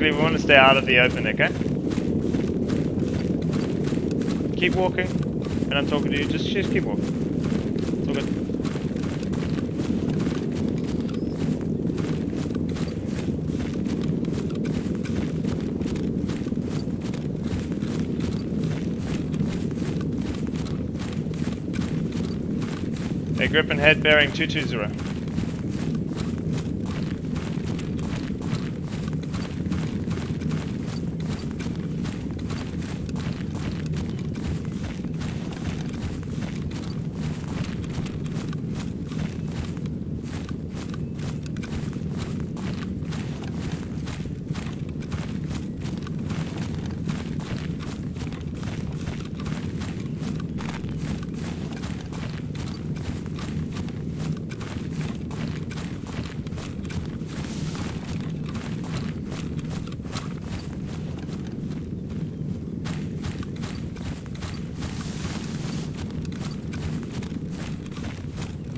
basically, we want to stay out of the open, okay? Keep walking, and I'm talking to you. Just, just keep walking. It's all good. Hey, Griffin, head bearing 220.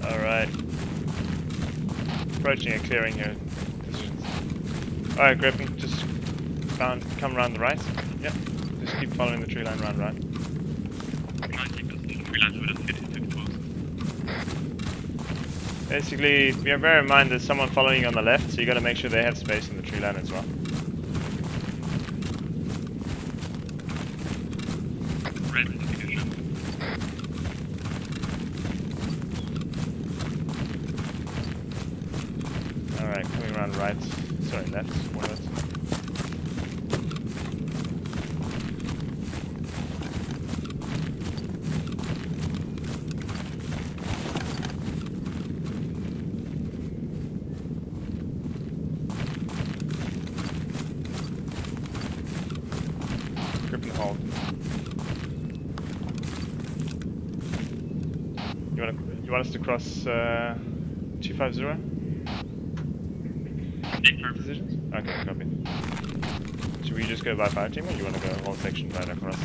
Alright. Approaching a clearing here. Griffin, just found, come around the right. Yep. Just keep following the tree line round right. Basically, bear in mind there's someone following you on the left, so you gotta make sure they have space in the tree line as well. Alright, coming around right. Sorry, left. One left. Griffin hold. You want to, you want us to cross uh, 250? Decisions? Okay, copy. Should we just go by fire team or you want to go whole section right across?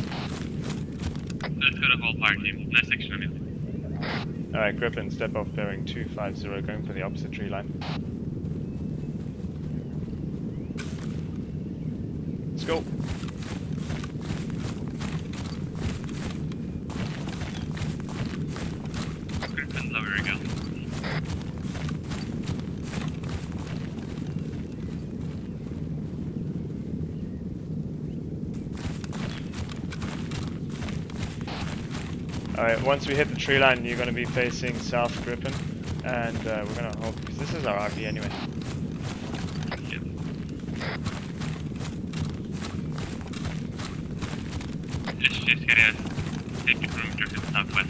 Let's go to whole fire team. Nice section of you. Alright, Griffin, step off bearing 250, going for the opposite tree line. Let's go. Griffin, lower you go. Alright, once we hit the tree line, you're going to be facing south, Griffin. And uh, we're going to hold, because this is our RP anyway. Just, just get a safety perimeter to the southwest.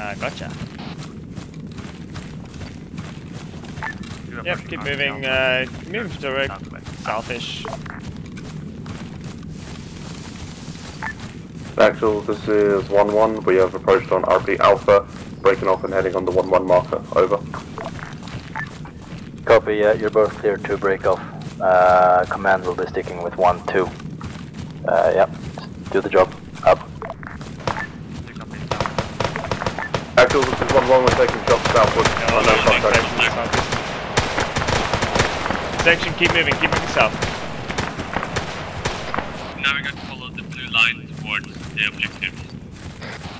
Uh, gotcha. Yep, keep moving, uh, move direct southish. Actual, this is 1-1. We have approached on RP Alpha, breaking off and heading on the 1-1 marker. Over. Copy, yeah, you're both clear to break off. Uh, command will be sticking with 1-2. Uh, yeah, do the job. Up. Actual, this is 1-1. We're taking shots southward. Oh, no no, contact. contact. Section, keep moving, keep moving south. Now we're going to follow the blue line towards the objectives.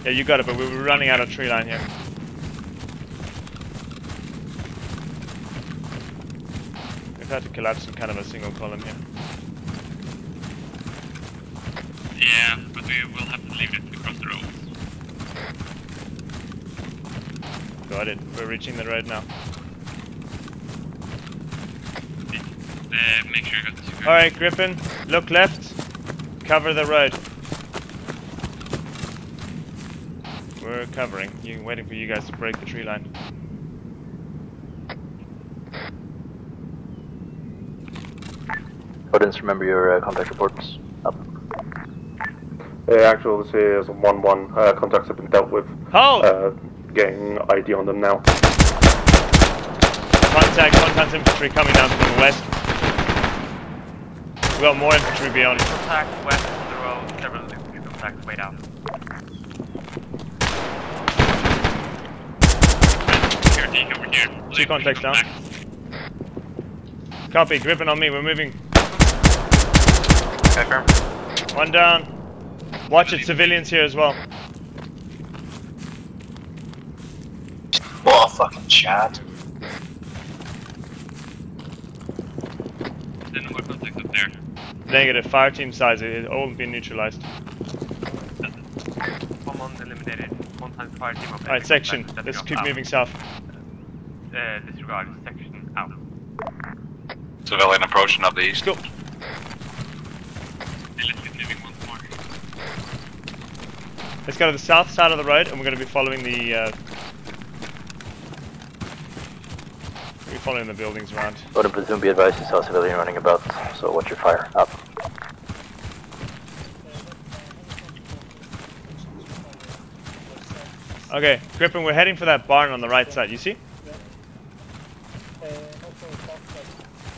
Yeah, you got it, but we're running out of tree line here. We've had to collapse in kind of a single column here. Yeah, but we will have to leave it to cross the road. Got it. We're reaching the road now. Uh, make sure you got the. Alright, Griffin, look left. Cover the road. We're covering. You waiting for you guys to break the tree line. Odins, remember your uh, contact reports. Up. The actual, this is 1-1. Uh, contacts have been dealt with. Hold! Uh, getting ID on them now. Contact, contact infantry coming down from the west. We got more infantry beyond. Contact west on the road, several infantry contacts way down. Security over here. Two contacts down. Copy, Griffin on me, we're moving. Confirm. One down. Watch it, civilians here as well. What a fucking chat. Then more contacts up there. Negative, fire team size, it has all been neutralized. Command eliminated. One time fire team up. Alright, section, let's keep moving south. Uh, disregard. Section out. Civilian approaching up the east. Go. Let's keep moving once more. Let's go to the south side of the road and we're going to be following the... Uh, we'll be following the buildings around. Odin, presume be advised you saw a civilian running about, so watch your fire. Up. Okay, Griffin, we're heading for that barn on the right side, you see?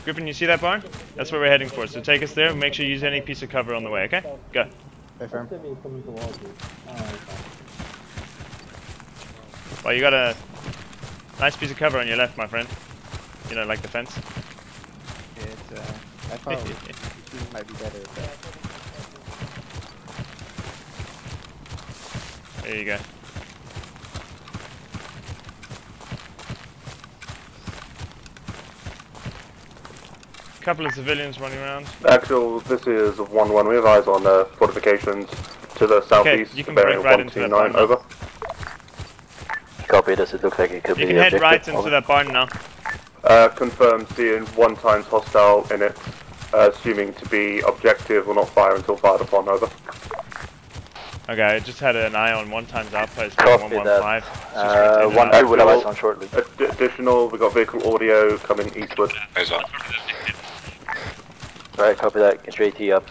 Griffin, you see that barn? That's where we're heading for, so take us there, make sure you use any piece of cover on the way, okay? Go. Well, you got a nice piece of cover on your left, my friend. You know, like the fence. It's, uh, I thought it might be better. But There you go. Couple of civilians running around. Actual, this is 1-1. We have eyes on uh, fortifications to the southeast. okay, you can bearing break right into that 129, barn over. Copy this, it looks like it could You be can head objective. right into that barn now. Uh, confirmed seeing one times hostile in it, uh, assuming to be objective will not fire until fired upon, over. Okay, I just had an eye on one times outpost Copy 115. that. It's just Uh, rotating one out. two will have eyes on shortly. Ad- additional, we got vehicle audio coming eastward. Eyes on. Confirm. Alright, copy that. Get your AT up.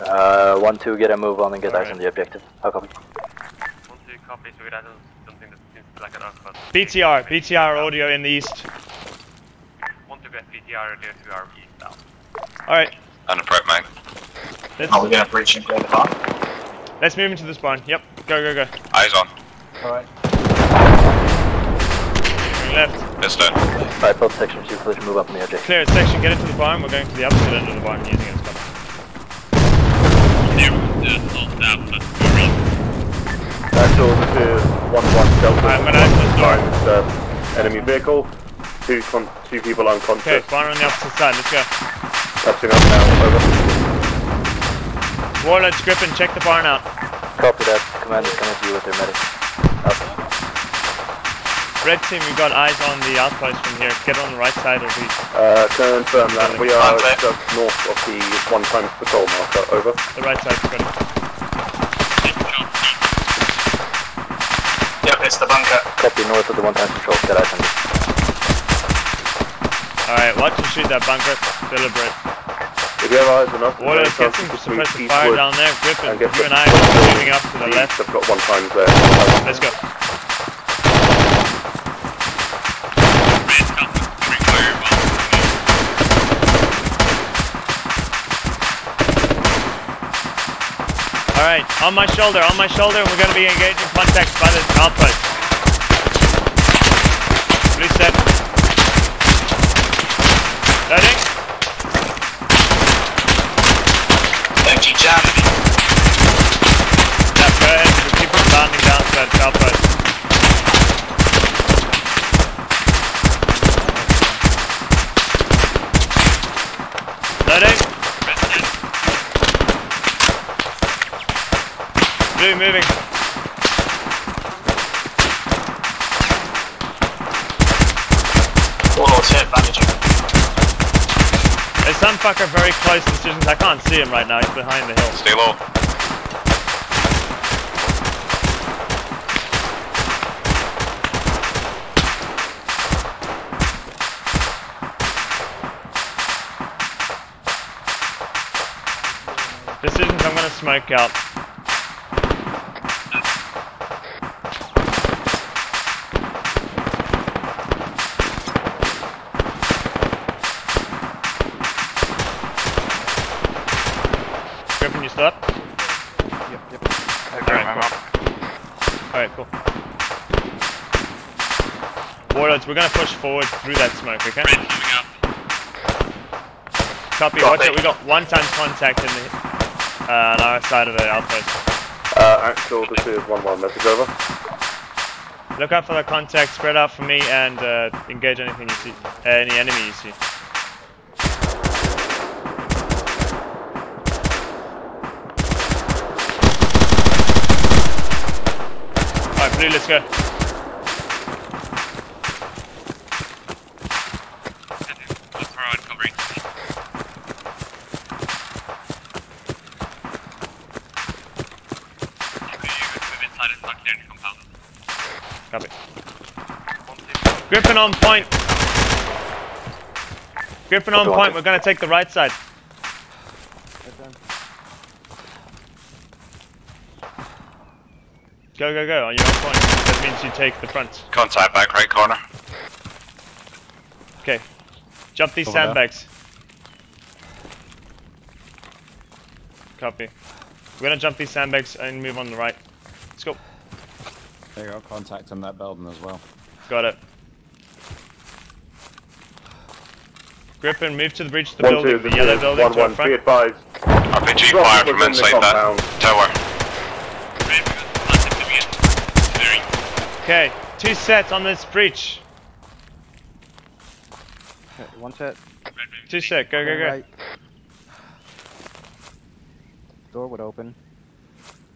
Uh, one two, get a move on and get eyes Alright. on the objective. How copy? One, two, copy. So we got something that seems like an outpost. BTR, BTR audio in the east. One, two, get BTR, there to our east now. Alright, And a prep mag. let's, Are we gonna breach and clear the barn? let's move into this barn. Yep, go, go, go. Eyes on. Alright. Going left. Pistol. Alright, both sections, you clear to move up on the objective. Clear section, get into the barn. We're going to the opposite end of the barn using it as cover. Here, uh, south, south, but we're in. Actual, this is 1-1 Delta. Alright, I'm gonna open this door. Uh, enemy vehicle. Two, con- two people unconscious. Okay, unconscious. barn on the opposite side. Let's go. Touching up now, over. Warlords, Griffin, check the barn out. Copy that. Commander's coming to you with their medic. Up. Red team, we've got eyes on the outpost from here. Get on the right side of the, Uh, confirm that we are Okay. just north of the one times patrol marker, over. the right side. Good. Take. Yep, it's the bunker. Copy north of the one time control. Get eyes on. Alright, watch and shoot that bunker. Deliberate. If you have eyes on us, Warlords, then get some just fire down there. Griffin, and get you the- and I are moving up to the left. I've got one times there. Let's go. All right, on my shoulder, on my shoulder, and we're going to be engaging contact by the outpost. Blue set. Loading. Empty you, Jam. Yeah, go ahead. Keep expanding down to that outpost. Blue moving. Warlord's hit, bandaging. There's some fucker very close to decisions. I can't see him right now. He's behind the hill. Stay low. Decisions. I'm gonna smoke out. Griffin, you still up? Yep, yep. Alright, cool. Alright, cool. Warlords, we're gonna push forward through that smoke, okay? Red coming up. Copy, Copy. watch it, we got one time contact in the, uh, on our side of the outpost. Uh, actual, this is 1-1, message over. Look out for the contact, spread out for me, and uh, engage anything you see, uh, any enemy you see. Alright, blue, let's go. Look for our recovery. If you move inside, it's not clear the compound. Copy. Griffin on point. Griffin on point, we're gonna take the right side. Right done. Go, go, go, on your own point. That means you take the front. Contact back right corner. Okay. Jump these Over there. sandbags. Copy. We're gonna jump these sandbags and move on the right. Let's go. There you go, contact on that building as well. Got it. Griffin, move to the bridge of the 1-2, building, the this yellow is building to our 1-1, be front. advised. RPG fire from inside that tower. Red, we got contact coming in. Clearing. Okay, two sets on this breach. Okay, one set. Two set, go, go, go. Right. Door would open.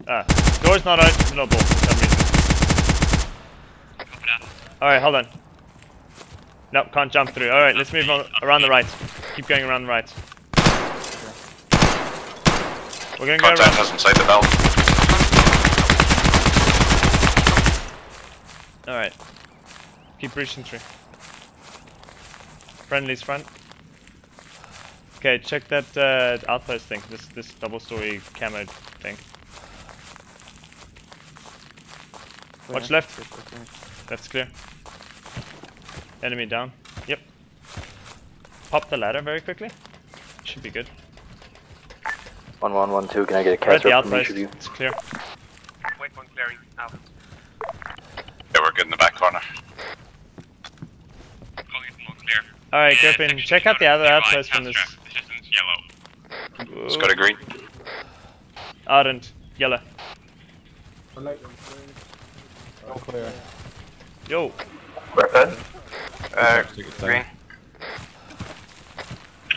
Ah, door's not openable for some reason. Alright, hold on. Nope, can't jump through. Alright, let's move on around the right. Keep going around the right. We're gonna go Contact around. us inside the building. Alright. Keep breaching through. Friendly's front. Okay, check that uh, outpost thing. This this double story camo thing. Watch left. Clear, clear, clear. That's clear. Enemy down. Yep. Pop the ladder very quickly. Should be good. One one one two. Can I get a We're at the catch up from each outpost. of you? It's clear. Wait one clearing. Out. Yeah, we're good in the back corner. Calling it more clear. Alright, Yeah, Griffin, check out the other outpost from this. Castra. Distance yellow. Let's go to green. Ardent. Yellow. All clear. Yo. Griffin. Uh, take your.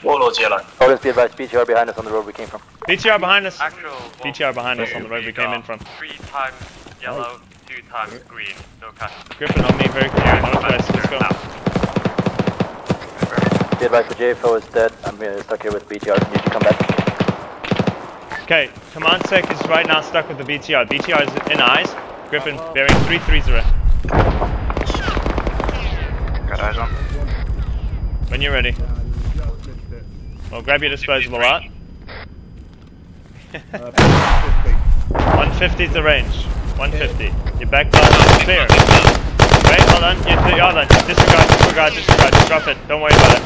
Warlord's yellow. Always be advised, BTR behind us on the road we came from. BTR behind us. Actual BTR behind us on the road we came in from. Three times yellow, two times green. No cash. Griffin on me very clear. Northwest. Let's go. Be advised, the JFO is dead. I'm uh, stuck here with BTR. Need to come back. Okay, command sec is right now stuck with the BTR. BTR is in eyes. Griffin, bearing 330. Got eyes on. When you're ready. Well, grab your disposable art. 150 is the range. 150. Your back is clear. Wait, hold on. You, you, hold on. Disregard, disregard, disregard. Just drop it. Don't worry about it.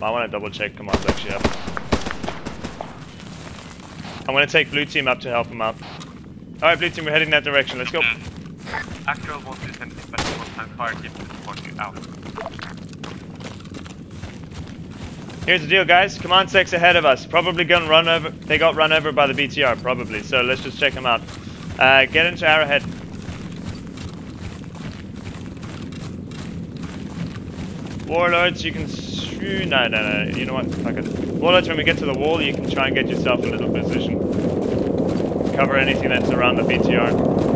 I want to double check commands actually up. I'm going to take blue team up to help him out. Alright, blue team, we're heading that direction. Let's go. Actual 127 special one time fire support you out. Here's the deal, guys. Command sec's ahead of us. Probably gonna run over. They got run over by the BTR, probably. So let's just check them out. Uh, get into Arrowhead. Warlords, you can. No, no, no. You know what? Fuck it. Warlords, when we get to the wall, you can try and get yourself a little position. Cover anything that's around the BTR.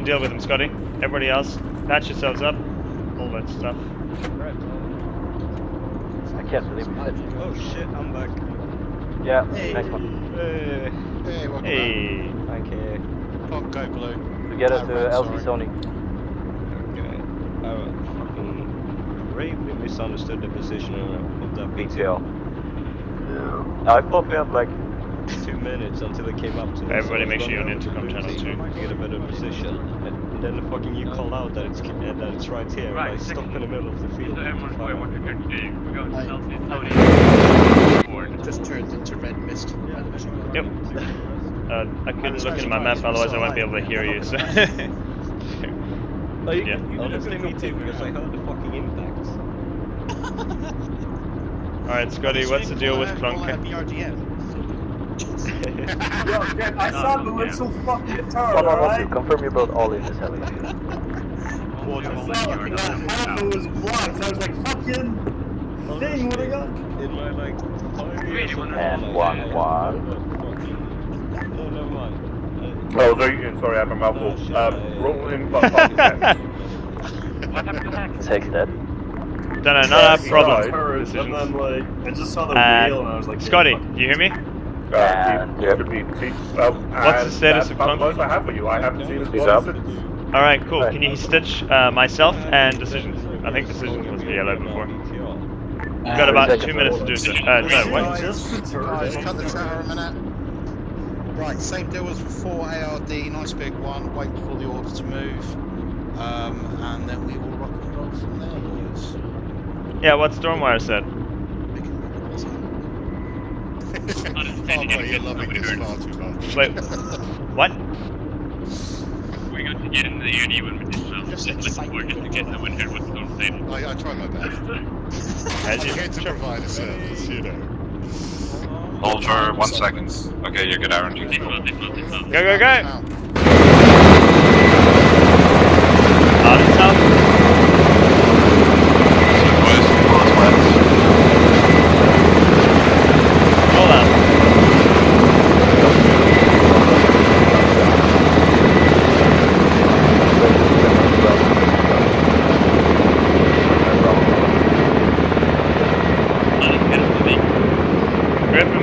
And deal with him, Scotty. Everybody else, patch yourselves up. All that stuff. I can't believe we said Oh shit, I'm back. Yeah, next one. Hey, Hey, welcome Hey. thank you. back. Oh, go blue. To get us Ah, to right, LC. Sony. Okay. I fucking gravely misunderstood the position of of that BTL. BTL. I popped up like two minutes until it came up to. Everybody make sure you're on intercom channel two. To get a better position. And then the fucking you call out that it's, uh, that it's right here. Right, and I stop in the middle of the field. So everyone's aware what you're going to do. We're going to Aye. south east Tony. Board. Just turned into red mist. Yep. Uh, I couldn't look at my map, otherwise I won't be able to hear you. So. yeah. Honestly, me too, because I heard the fucking impacts. All right, Scotty, what's the deal with Klonka? I saw the little fucking One turret, one one alright? Confirm you're both all in this heli. Water will I saw you it, know. that half it was blocked. I was like, fucking thing, what I got? In my like five Really years wanna- of And one one. fucking- No, never mind. Oh, sorry, sorry, I have a mouthful. Um, roll in, but fuck yeah. What happened to hack? Six dead. No, no, not a problem. Turrets, and then, like, I just saw the Uh, wheel and I was like, Scotty, yeah, you hear me? Fuck. Uh, And- keep, repeat, keep, well, What's the status of about Clunk? the most I have for you. I haven't seen as He's up. since. All right, cool. Can you stitch uh, myself and decisions? I think decisions was the yellow before. We've got about two minutes to do so. Uh, no, what? Just the Guys, turret. cut the chatter a minute. Right, same deal as before, ARD, nice big one, wait for the order to move. Um, and then we will rock and roll from there, boys. Yeah, what Stormwire said. We can rock and roll. Understanding Oh, boy, you're loving this far too much. Wait, what? We're going to get in the ARD when we did so. Just Just listen for it, just in case no one heard what Storm said. I, I try my best. As I'm you, here to provide a service, you know. Hold for one second. Okay, you're good, Aaron. You keep one, this one. Go, go, go! Now, Loud and south. Southwest. Roll out.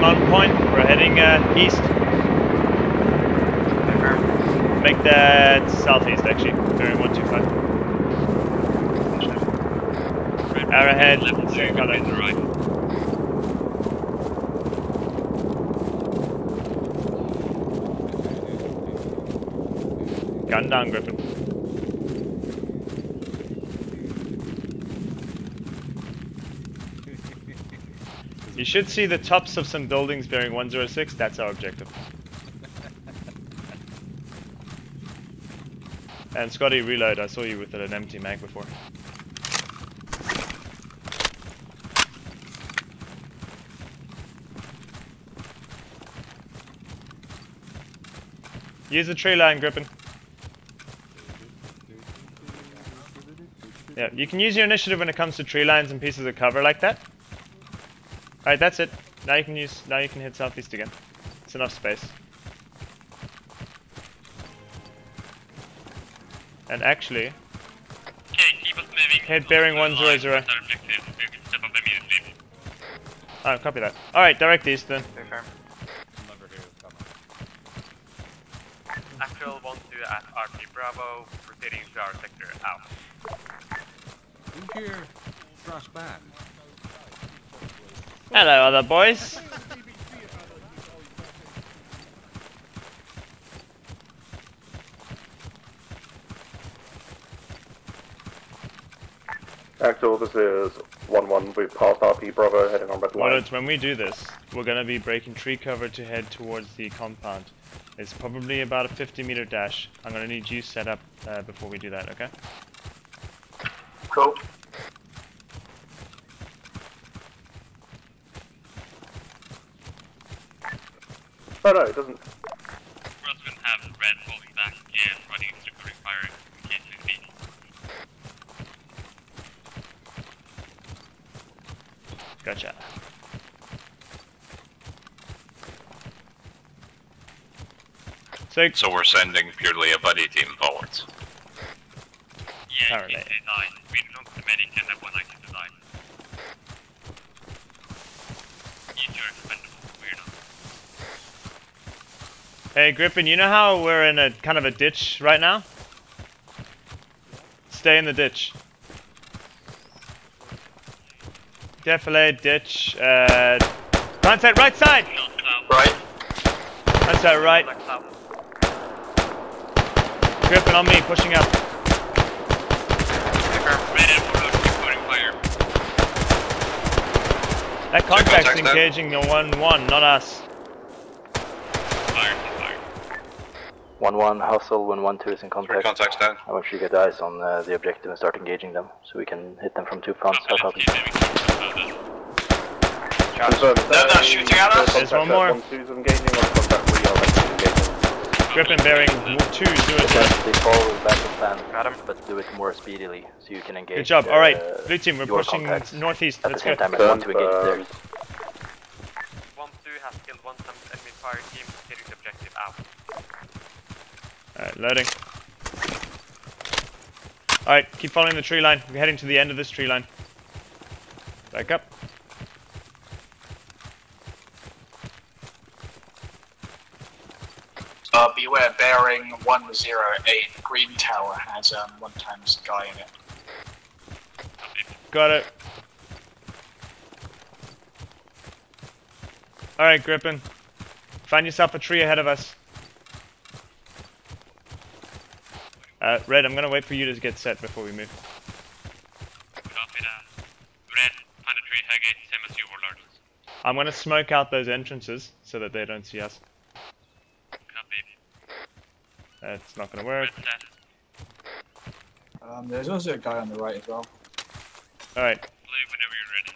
on point. We're heading uh, east. Confirm. Make that southeast actually. Bearing 125. Arrowhead. Left two, got right it. to right. Gun down, Griffin. You should see the tops of some buildings bearing 106. That's our objective. And Scotty, reload. I saw you with an empty mag before. Use the tree line, Griffin. Yeah, you can use your initiative when it comes to tree lines and pieces of cover like that. Alright, that's it. Now you can use now you can hit southeast again. It's enough space. And actually, Okay, keep us moving. Head bearing Line 100. towards our objective. You can step up immediately. oh, copy that. Alright, direct east then. Confirm. Actual 1 2 at RP Bravo, proceeding to our sector out. Who's your brass band? Hello, other boys. Actual, this is 1-1. We've passed RP Bravo, heading on red line. Bullets, when we do this, we're gonna be breaking tree cover to head towards the compound. It's probably about a 50 meter dash. I'm gonna need you set up uh, before we do that, okay? Cool. Oh no, it doesn't. We're also gonna have red holding back and running into recurring fire in case we need. Gotcha. So, So we're sending purely a buddy team forwards. Yeah, Apparently. in case they die. We don't the medic and have one action to die. You're expendable, weirdo. Hey Griffin, you know how we're in a kind of a ditch right now? Stay in the ditch. Defilade, ditch, uh... Right side! Not south. Right. That's that right. Griffin on me, pushing up. Confirm. Red and blue recurring fire. That contact's engaging the 1-1, not us. Fire, fire. 1-1, hustle when 1-2 is in Three contact. contacts down. I want you to get eyes on uh, the objective and start engaging them, so we can hit them from two fronts. Copy, South, let's south, keep moving. About. Confirm. They're not shooting at us? There's one more. 1-2's engaging, one contact 3 are engaging. Griffin bearing 2, do it. They follow the battle plan, Got him. but do it more speedily, so you can engage. Good job. Alright, uh, blue team, we're pushing northeast. At Let's same go. time, I want to engage Confirm. theirs. 1 2 has killed one times enemy fire team, hitting the objective out. Alright, loading. Alright, keep following the tree line. We're heading to the end of this tree line. Back up. Uh, beware, bearing 108. Green Tower has um, one times guy in it. Got it. Alright, Griffin. Find yourself a tree ahead of us. Uh, Red, I'm gonna wait for you to get set before we move. Copy that. Red, find a tree, Hagate, same as you, Warlord. I'm gonna smoke out those entrances so that they don't see us. Copy. That's not gonna work. Red set. Um, there's also a guy on the right as well. Alright, Blue whenever you're ready.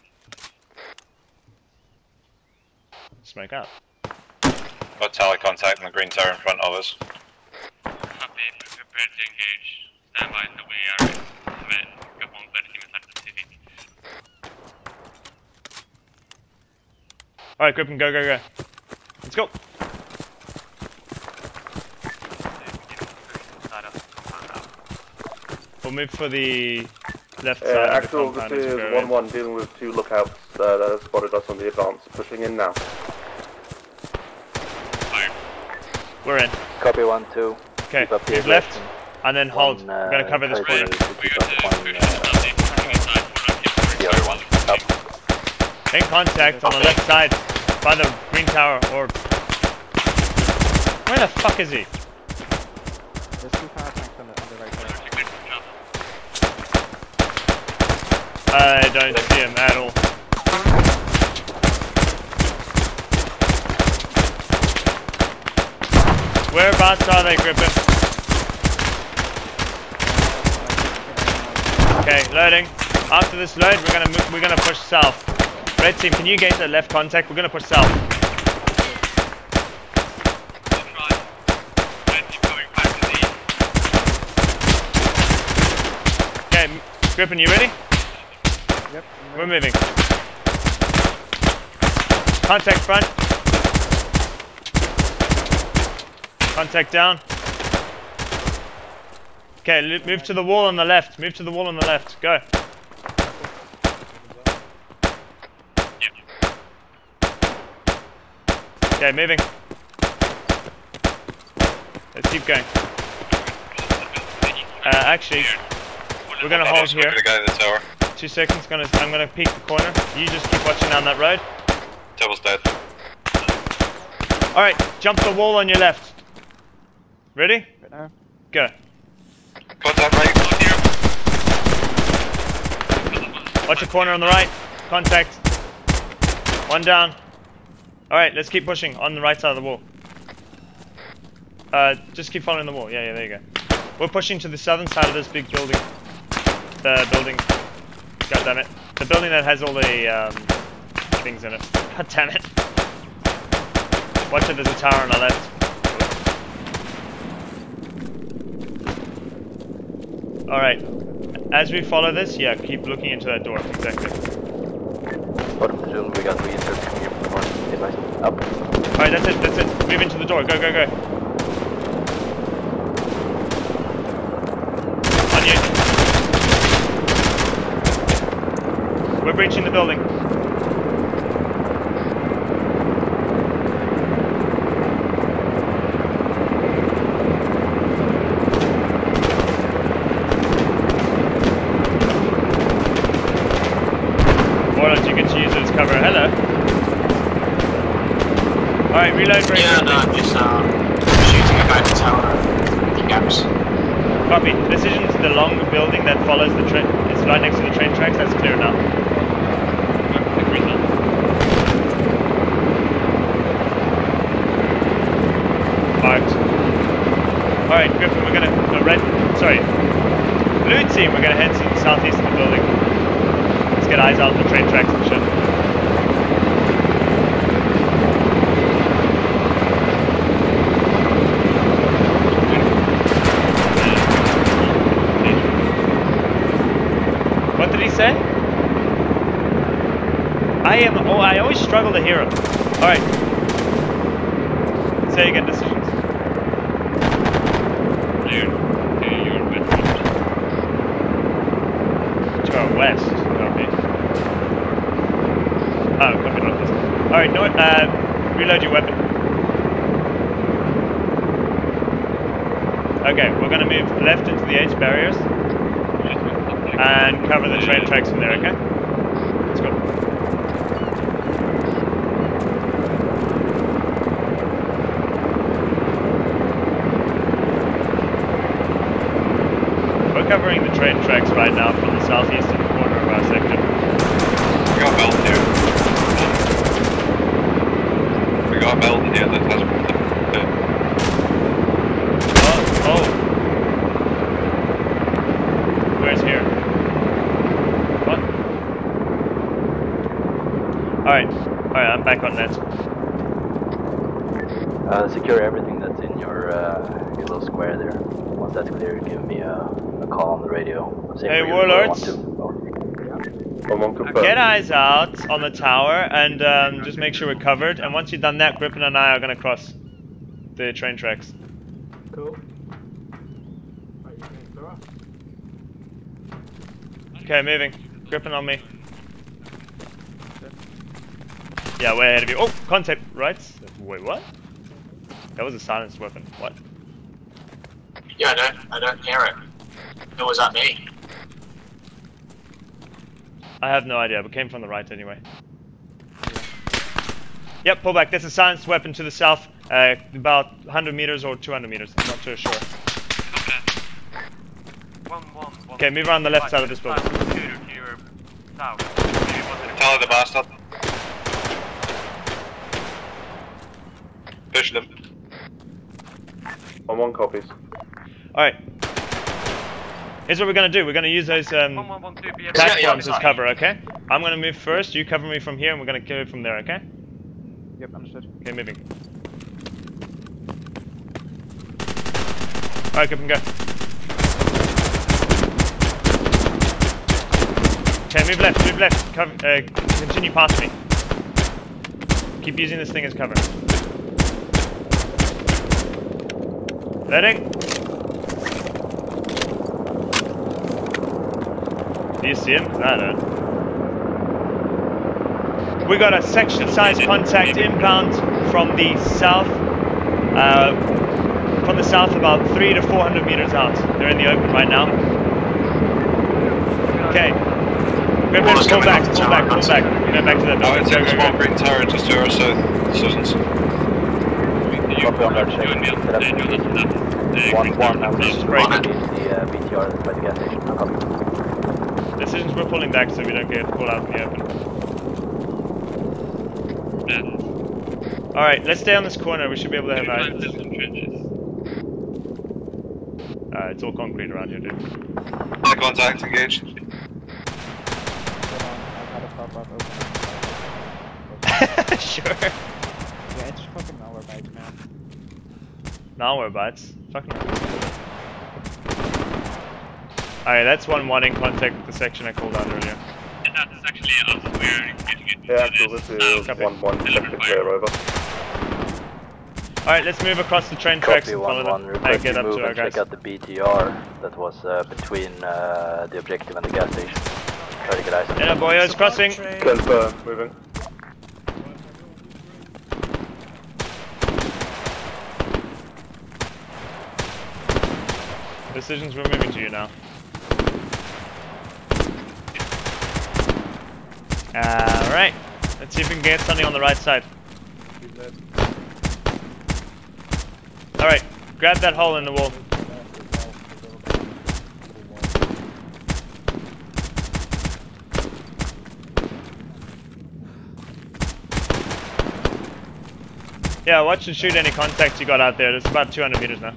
smoke out. Got tally contact in the green tower in front of us. Copy. To engage. Stand by until we are met. Got one better team inside the city. Alright, Griffin, go, go, go. Let's go. Inside of the compound out. We'll move for the left Uh, side of the actual, this is we go 1-1 dealing with two lookouts uh, that have spotted us on the advance, pushing in now. We're in. Copy one, two. Okay, Keep up the left, and then hold. One, We're gonna uh, cover this try corner. to- to keep up uh, the other one. Up. In contact on the left side, by the green tower, or... Where the fuck is he? There's two power tanks on the, on the right side. I don't see him at all. Whereabouts are they, Griffin? Okay, loading. After this load, we're gonna move, we're gonna push south. Red team, can you gauge that left contact? We're gonna push south. Okay, Griffin, you ready? Yep. We're moving. Contact front. Contact down. Okay, move to the wall on the left. Move to the wall on the left. Go. Okay, moving. Let's keep going. Uh, actually, we're gonna hold here. The guy in the tower. Two seconds. Gonna, I'm gonna peek the corner. You just keep watching down that road. Devil's dead. All right, jump the wall on your left. Ready? Right now. Go. Contact right. Watch your corner on the right. Contact. One down. All right, let's keep pushing on the right side of the wall. Uh, just keep following the wall. Yeah, yeah, there you go. We're pushing to the southern side of this big building. The building. God damn it. The building that has all the um, things in it. God damn it. Watch it. There's a tower on our left. All right. As we follow this, yeah, keep looking into that door. Exactly. Bottom platoon, we got reinserts coming here from the north. Advise. Up. All right, that's it. That's it. Move into the door. Go, go, go. On you. We're breaching the building. Warlord, you get to use it as cover. Hello. Alright, reload Yeah, no, I'm just uh, shooting about the tower through the gaps. Copy. Decision's the long building that follows the train. It's right next to the train tracks. That's clear now. Marked. Alright, Griffin, we're gonna. Uh, red. Sorry. Blue team, we're gonna head to the southeast of the building. Let's get eyes out on the train tracks and shit. What did he say? I am. Oh, I always struggle to hear him. All right. Say again. Decisions. To our west. Copy. Oh, copy northeast. All right. No. Uh, reload your weapon. Okay, we're gonna move left into the H barriers and cover the train tracks from there. Okay. Covering the train tracks right now from the southeastern corner of our sector. We got a belt here. We got a belt here that has. Oh, oh. Where's here? What? Alright, alright, I'm back on net. Uh, secure everything that's in your, uh, your little square there. Once that's clear, give me a, a call on the radio. Same Hey, warlords. One, two. Over. One one confirmed. Get eyes out on the tower and um, just make sure we're covered. And once you've done that, Griffin and I are going to cross the train tracks. Cool. Okay, moving. Gripping on me. Yeah, way ahead of you. Oh, contact. Right. Wait, what? That was a silenced weapon. What? Yeah, I don't, I don't hear it. It was at me. I have no idea, but came from the right anyway. Yep, pull back. There's a silenced weapon to the south, uh, about 100 meters or 200 meters. I'm not too sure. One, one, one. Okay, move around the left side of this building. Shooter south. Tell the bastard. Push them. On one copies. Alright. Here's what we're gonna do. We're gonna use those um, One, one, one, two, platforms as cover, okay? I'm gonna move first, you cover me from here, and we're gonna go from there, okay? Yep, understood. Okay, moving. Alright, go and go. Okay, move left, move left. Cover, uh, continue past me. Keep using this thing as cover. Ready? Do you see him? I don't know. We got a section size contact inbound from the south. Uh, from the south, about three to four hundred meters out. They're in the open right now. Okay. Grip Well, it's pull back, off pull back, pull back. We're going back to that I building. would take Go, go, small go. green tower just to our south, Susans. Copy on that check. Set up. One, one, I'm just Break. the uh, BTR by the gas station. Copy. Decisions we're pulling back so we don't get pulled out in the open. Alright, let's stay on this corner. We should be able to have eyes. Uh, it's all concrete around here, dude. Eye contact engaged. Hold on, I've a pop up open. sure. Yeah, it's fucking Malwarebytes, man. Malwarebytes. Fucking. Alright, that's one one in contact with the section I called out earlier. That's actually us. We're getting it. Yeah, actually, this is Copy. 1 1 sector clear over. Alright, let's move across the train tracks Copy and follow 1-1. them. Request And get up move to our and guys. check out the BTR that was uh, between uh, the objective and the gas station. Try to get eyes on Yeah, it. boyos, crossing. Confirm, moving. Decisions, we're moving to you now. Alright. Let's see if we can get something on the right side. Alright, grab that hole in the wall. Yeah, watch and shoot any contacts you got out there. It's about 200 meters now.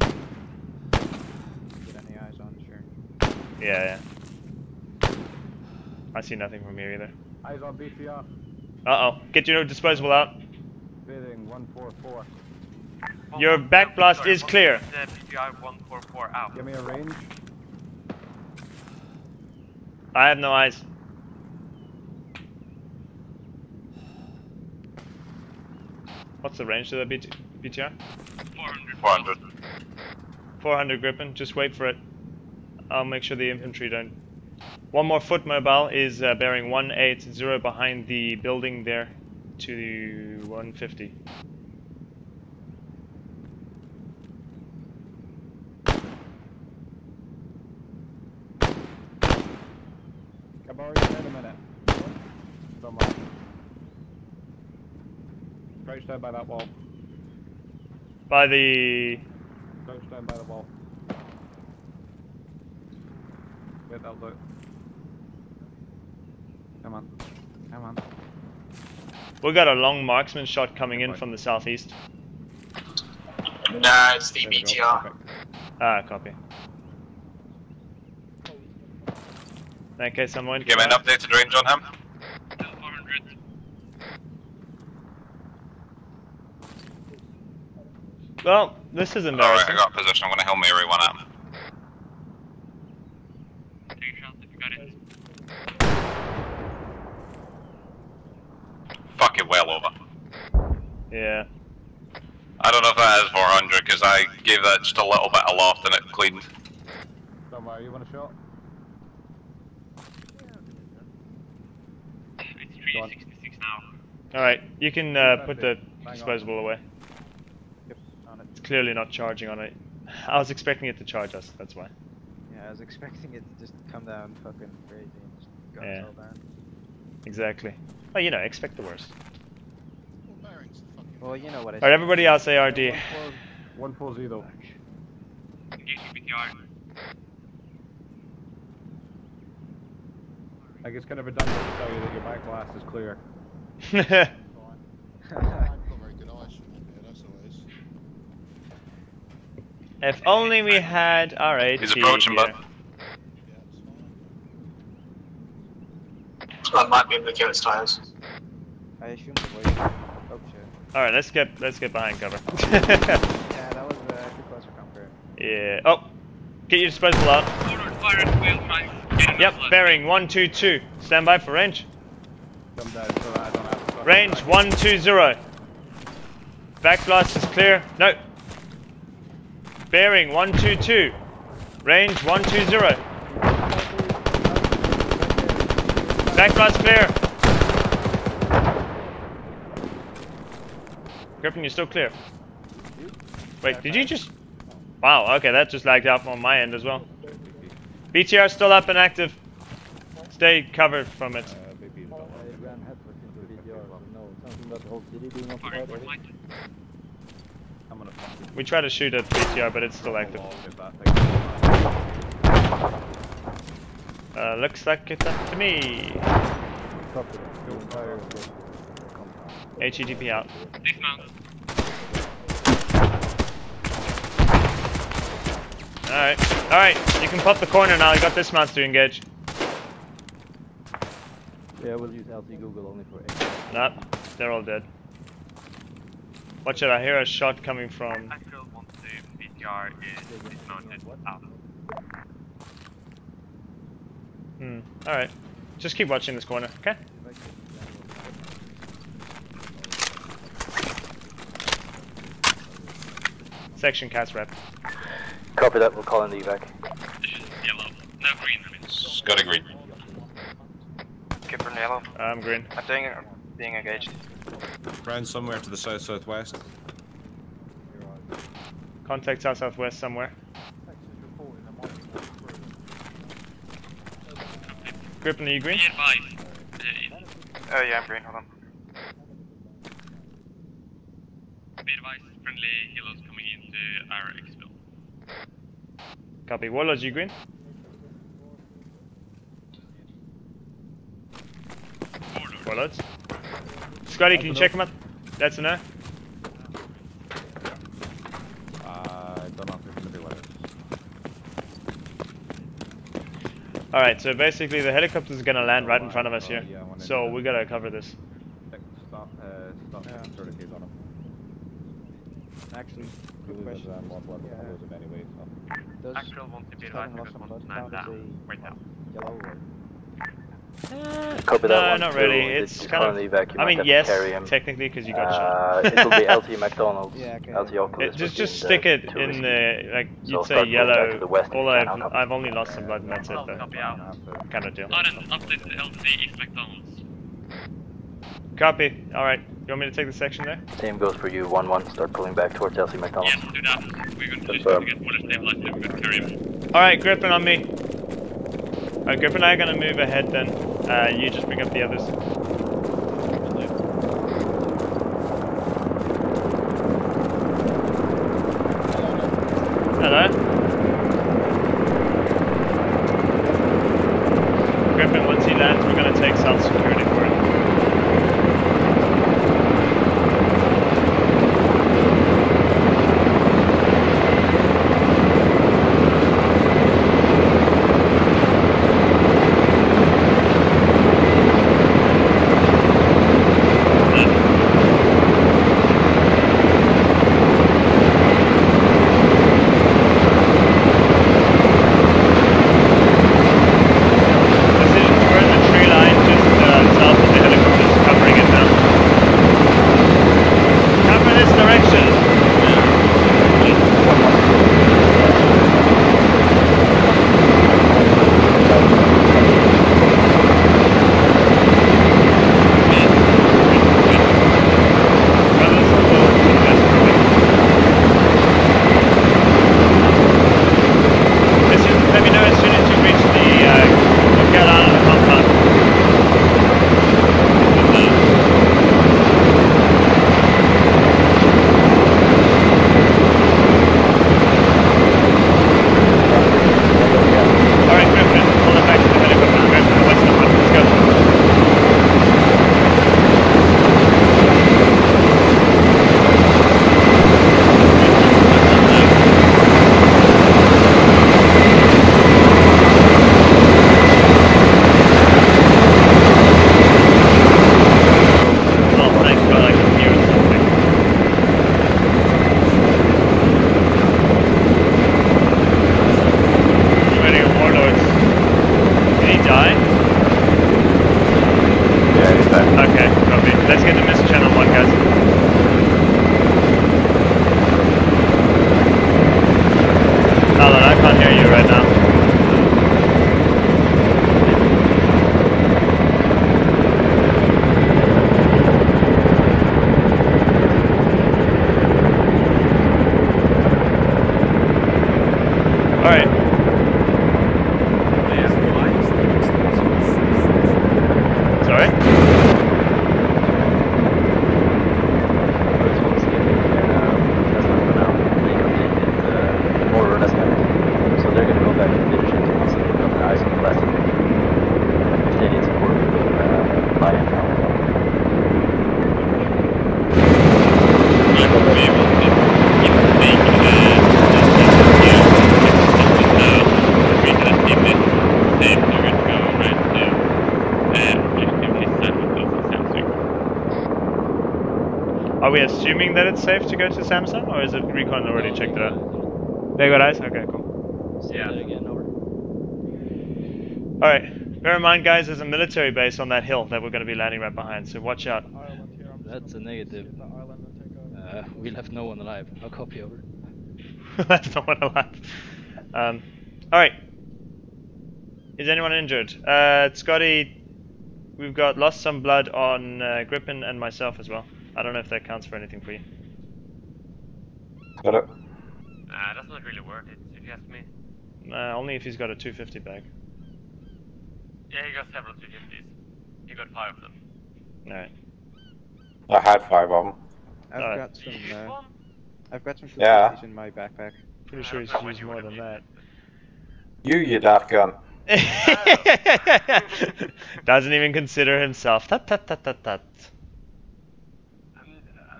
Get any eyes on, sure. Yeah, yeah. I see nothing from here either. Eyes on BTR. Uh oh. Get your disposable out. Bidding 144. Your back blast is clear. The PPI 144 out. Give me a range. I have no eyes. What's the range to the BT BTR? 400. 400. 400 Gripen. Just wait for it. I'll make sure the infantry don't. One more foot mobile is uh, bearing 180 behind the building there to 150. Kabari, wait a minute. Don't mind. Crouch down by that wall. By the. Crouch down by the wall. Wait, that'll do it. Come on. Come on. We got a long marksman shot coming in from the southeast. No, it's the There BTR. Ah, copy. In that case, I'm going to Give me an updated range on him. Well, this is Alright, embarrassing. I got position. I'm gonna help Mary one at him. Take a shot if you got it. Fuck well over. Yeah. I don't know if that is 400 because I gave that just a little bit of loft and it cleaned. Don't worry, you want a shot? It's 366 now. All right, you can uh, put the Hang on. disposable away. It's clearly not charging on it. I was expecting it to charge us, that's why. Yeah, I was expecting it to just come down fucking crazy and just go Yeah. so bad. Exactly. Well, you know, expect the worst. Well, bearings fucking. Well, you know what I Alright, everybody else ARD. One four zero. Engaging BTR. Like kind of redundant to tell you that your back blast is clear. I've got very good eyes from up here, that's always. if only we had RAT He's approaching, here. bud. Yeah, it's fine. I might be able to kill its tires. I assume the way. Oh shit. Alright, let's get let's get behind cover. Yeah, that was uh, too close for comfort. yeah. Oh! Get your disposal out. Forward fire at wheel tracks. Get in Yep, the left. bearing 122. Stand by for range. Come down so that I don't have to fucking Range back. 120. Back blast is clear. No. Bearing 122. Range 120. Back blast clear. Griffin, you're still clear. Wait, did you just... Wow, okay, that just lagged out on my end as well. BTR still up and active. Stay covered from it. We try to shoot at BTR, but it's still active. wall if that thing. Uh, looks like it's up to me. Copy. The entire compound. HEDP out. Alright, alright, you can pop the corner now, you got this mounts to engage. Yeah, we'll use LT Google only for A. Nah, they're all dead. Watch it, I hear a shot coming from... Actual 1 to BTR is dismounted out. Hmm, alright. Just keep watching this corner, okay? Section cast rep. Copy that, we'll call in the evac. Yellow. No green. I mean. It's got a green. Kipper yellow. I'm green. I'm being, being engaged. Round somewhere to the south southwest. Contact south southwest somewhere. Grippin, are you green? Be advised. Uh, Oh yeah, I'm green, hold on. be advised. Friendly helos coming into our exfil. Copy. Warlords, you green? Warlords. Scotty, can you check them out? That's a no. Uh, I don't know if it's gonna be with it. Alright, so basically the helicopter is gonna land right in front of us here. Yeah, I wanna So do we gotta cover this. Stop, uh, stop Yeah. sort of on him. Actually, good question. um, what level Yeah. Lose him anyway, so. Does Actual 1 to be advised because some 1 blood to 9 count as down. a Right now. yellow or Copy that no, one. not too. really. Did It's kind of. in the evac, I mean, yes, carry him. technically, because you got Uh, shot. it'll be LZ McDonald's, Yeah, okay. LT Oculus. It, just just stick it in risky. the like you'd start say yellow. to the west All I've I'll I've only lost some blood and that's it though. copy out. Kind of deal. Not an update to LC East McDonald's. Copy. All right. You want me to take the section there? Same goes for you, 1-1, start pulling back towards LZ McDonald's. Yes, do that. We're going to just Confirm. to get water stabilized and we're going to carry him. All right, Griffin on me. Right, Griffin and I are gonna move ahead then. Uh, you just bring up the others. Assuming that it's safe to go to Samsung, or is it Recon already checked it out? They got eyes? Okay, cool. Say that again, over. Alright, bear in mind guys, there's a military base on that hill that we're going to be landing right behind, so watch out. That's a negative. Uh, we left no one alive. I'll copy over. That's not what I like. Um, Alright. Is anyone injured? Uh, Scotty, we've got lost some blood on uh, Grippin and myself as well. I don't know if that counts for anything for you. Got it. Nah, that's not really worth it, if you ask me. Uh, only if he's got a 250 bag. Yeah, he got several 250s. He got five of them. Alright. I had five of them. I've Alright. got some. Uh, I've got some Yeah. shotguns in my backpack. Pretty sure he's used more than that. You, you daft gun. Doesn't even consider himself. Tut tut tut tut tut.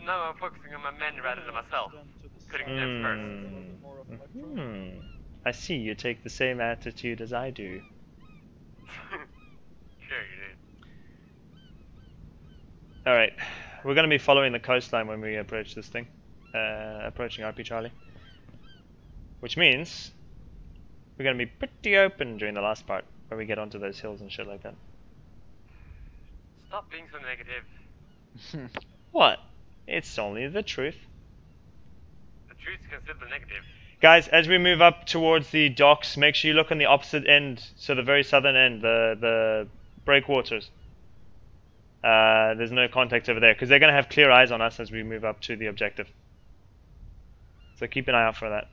Now I'm focusing on my men rather than myself. Putting them first. Hmm. Hmm. I see you take the same attitude as I do. Sure you did. Alright. We're going to be following the coastline when we approach this thing. Uh, approaching RP Charlie. Which means we're going to be pretty open during the last part where we get onto those hills and shit like that. Stop being so negative. What? It's only the truth. The truth can still be negative. Guys, as we move up towards the docks, make sure you look on the opposite end, so the very southern end, the the breakwaters. Uh, there's no contact over there because they're going to have clear eyes on us as we move up to the objective. So keep an eye out for that.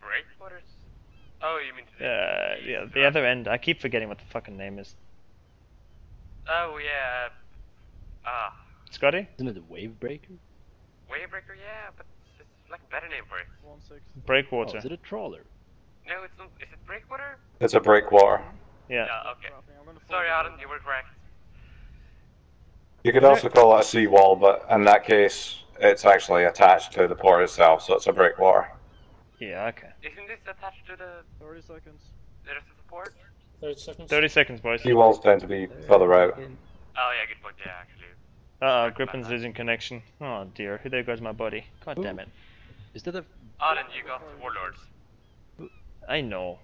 Breakwaters? Oh, you mean to the... Uh, yeah, the other end. I keep forgetting what the fucking name is. Oh, yeah. Ah. Scotty? Isn't it a wave breaker? Wavebreaker, yeah, but it's like a better name for it. Breakwater. Oh, is it a trawler? No, it's not. Is it breakwater? It's a breakwater. Yeah. Yeah, okay. Sorry, Adam, you were correct. You could also call it a seawall, but in that case, it's actually attached to the port itself, so it's a breakwater. Yeah, okay. Isn't this attached to the... 30 seconds. The rest of the port? 30 seconds. 30 seconds, boys. Seawalls tend to be further out. Oh, yeah, good point, yeah, actually. Uh oh, Grippen's losing connection. Oh dear, who there goes my buddy. God damn it. Is that a... Adam, you got Warlords. I know.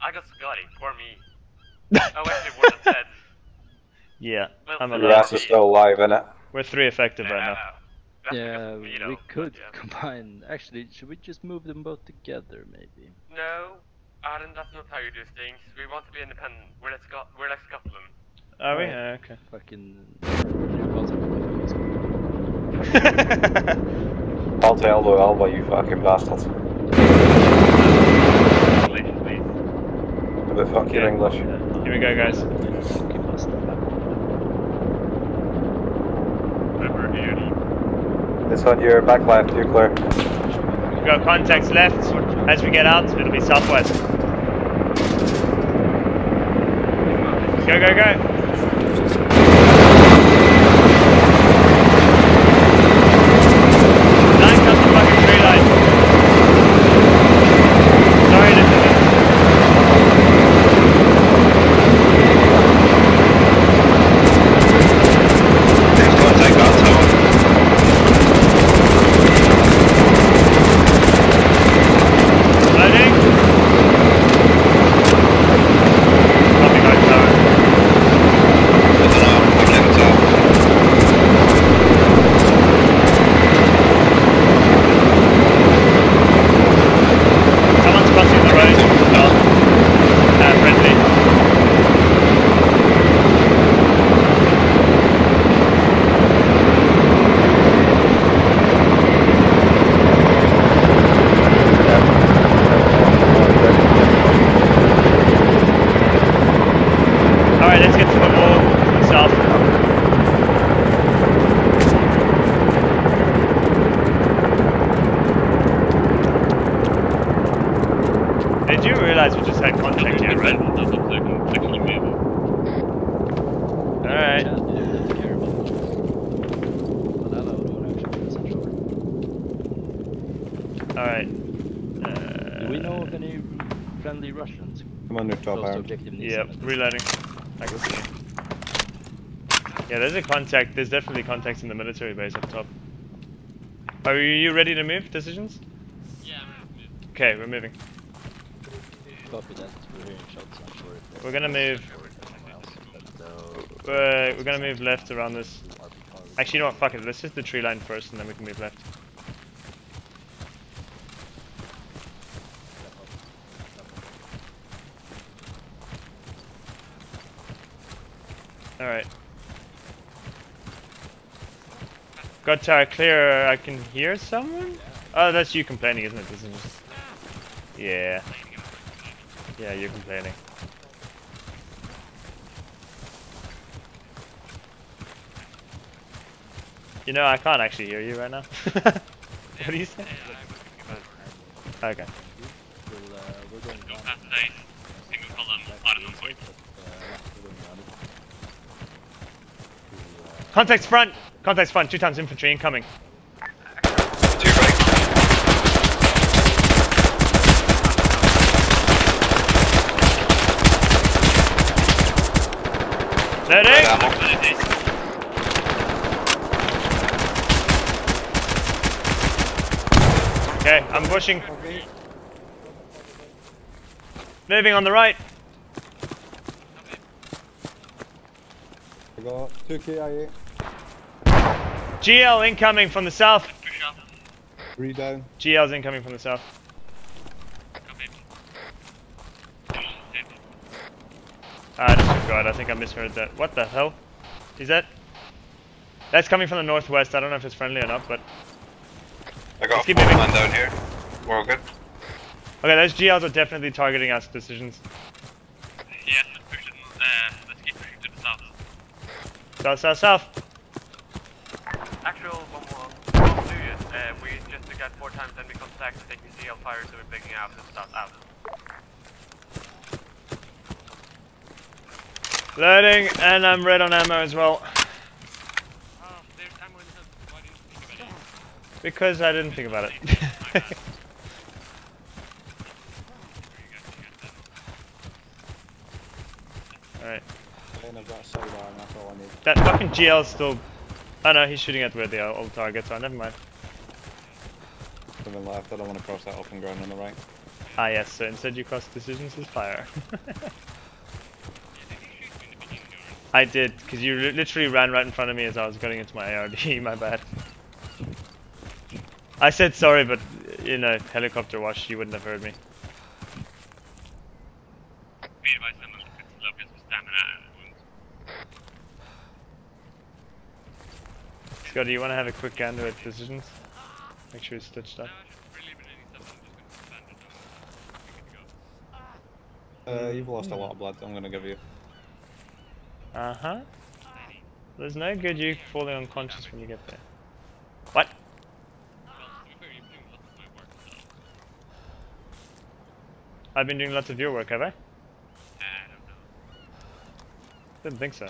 I got Scotty, for me. oh, actually, Warlords dead. Yeah, Well, I'm so Your alive. ass is still alive, innit? We're three effective right now. Yeah, we could combine. Actually, should we just move them both together, maybe? No, Adam, that's not how you do things. We want to be independent. We're like, Scot- we're like Scotland. Are we? Alright. Uh, okay. Fucking. I'll to elbow elbow, you fucking bastards. A bit fuck your English. Here we go, guys. It's on your back left, you're clear. We've got contacts left. As we get out, it'll be southwest. Go, go, go. Nine comes the fucking tree line. Sorry to Loading. Copy, guys, tower. do realize we just had contact here, right? Alright. Alright. Do we know of any friendly Russians? Commander top Close to iron. objective Yep, Nissan? reloading. I can see. Yeah, there's a contact. There's definitely contacts in the military base up top. Are you ready to move? Decisions? Yeah, Okay, we're moving. Copy that. We're hearing shots. I'm sure if We're gonna move. else, but, uh, We're, we're gonna move left around this. Actually, you know what? Fuck it. Let's hit the tree line first, and then we can move left. All right. Got clear. I can hear someone. Oh, that's you complaining, isn't it? This is just... Yeah. Yeah, you're complaining. You know, I can't actually hear you right now. what do you say? Okay. Contacts front! Contacts front, two times infantry incoming. Loading! Okay, I'm pushing. Moving on the right. I got two KIA. GL incoming from the south. Three down. GL's incoming from the south. Ah, oh god, I think I misheard that. What the hell? Is that? That's coming from the northwest. I don't know if it's friendly or not, but I got Let's keep moving. man down here. We're all good. okay, those GLs are definitely targeting us. Decisions. Yeah, let's push it, uh, let's keep pushing to the south. South, south, south. Actual one more. One do it. Uh, we just got four times enemy contact taking GL fire, so we're backing out and start out. Loading, and I'm red on ammo as well. Ammo in the hood. Why didn't you think about it? Because I didn't think about it. Alright. And I've got a sidearm, that's all I need. That fucking GL's still... Oh no, he's shooting at where the old targets are. Never mind. Coming left, I don't want to cross that open ground on the right. Ah yes, so instead you cross decisions with fire. I did, because you literally ran right in front of me as I was going into my ARD, my bad. I said sorry, but in a helicopter watch, you wouldn't have heard me. Scott, do you want to have a quick gander at decisions? Make sure it's stitched up. Uh, you've lost a lot of blood, I'm gonna give you. Uh huh. There's no good you falling unconscious when you get there. What? I've been doing lots of your work, have I? Didn't think so.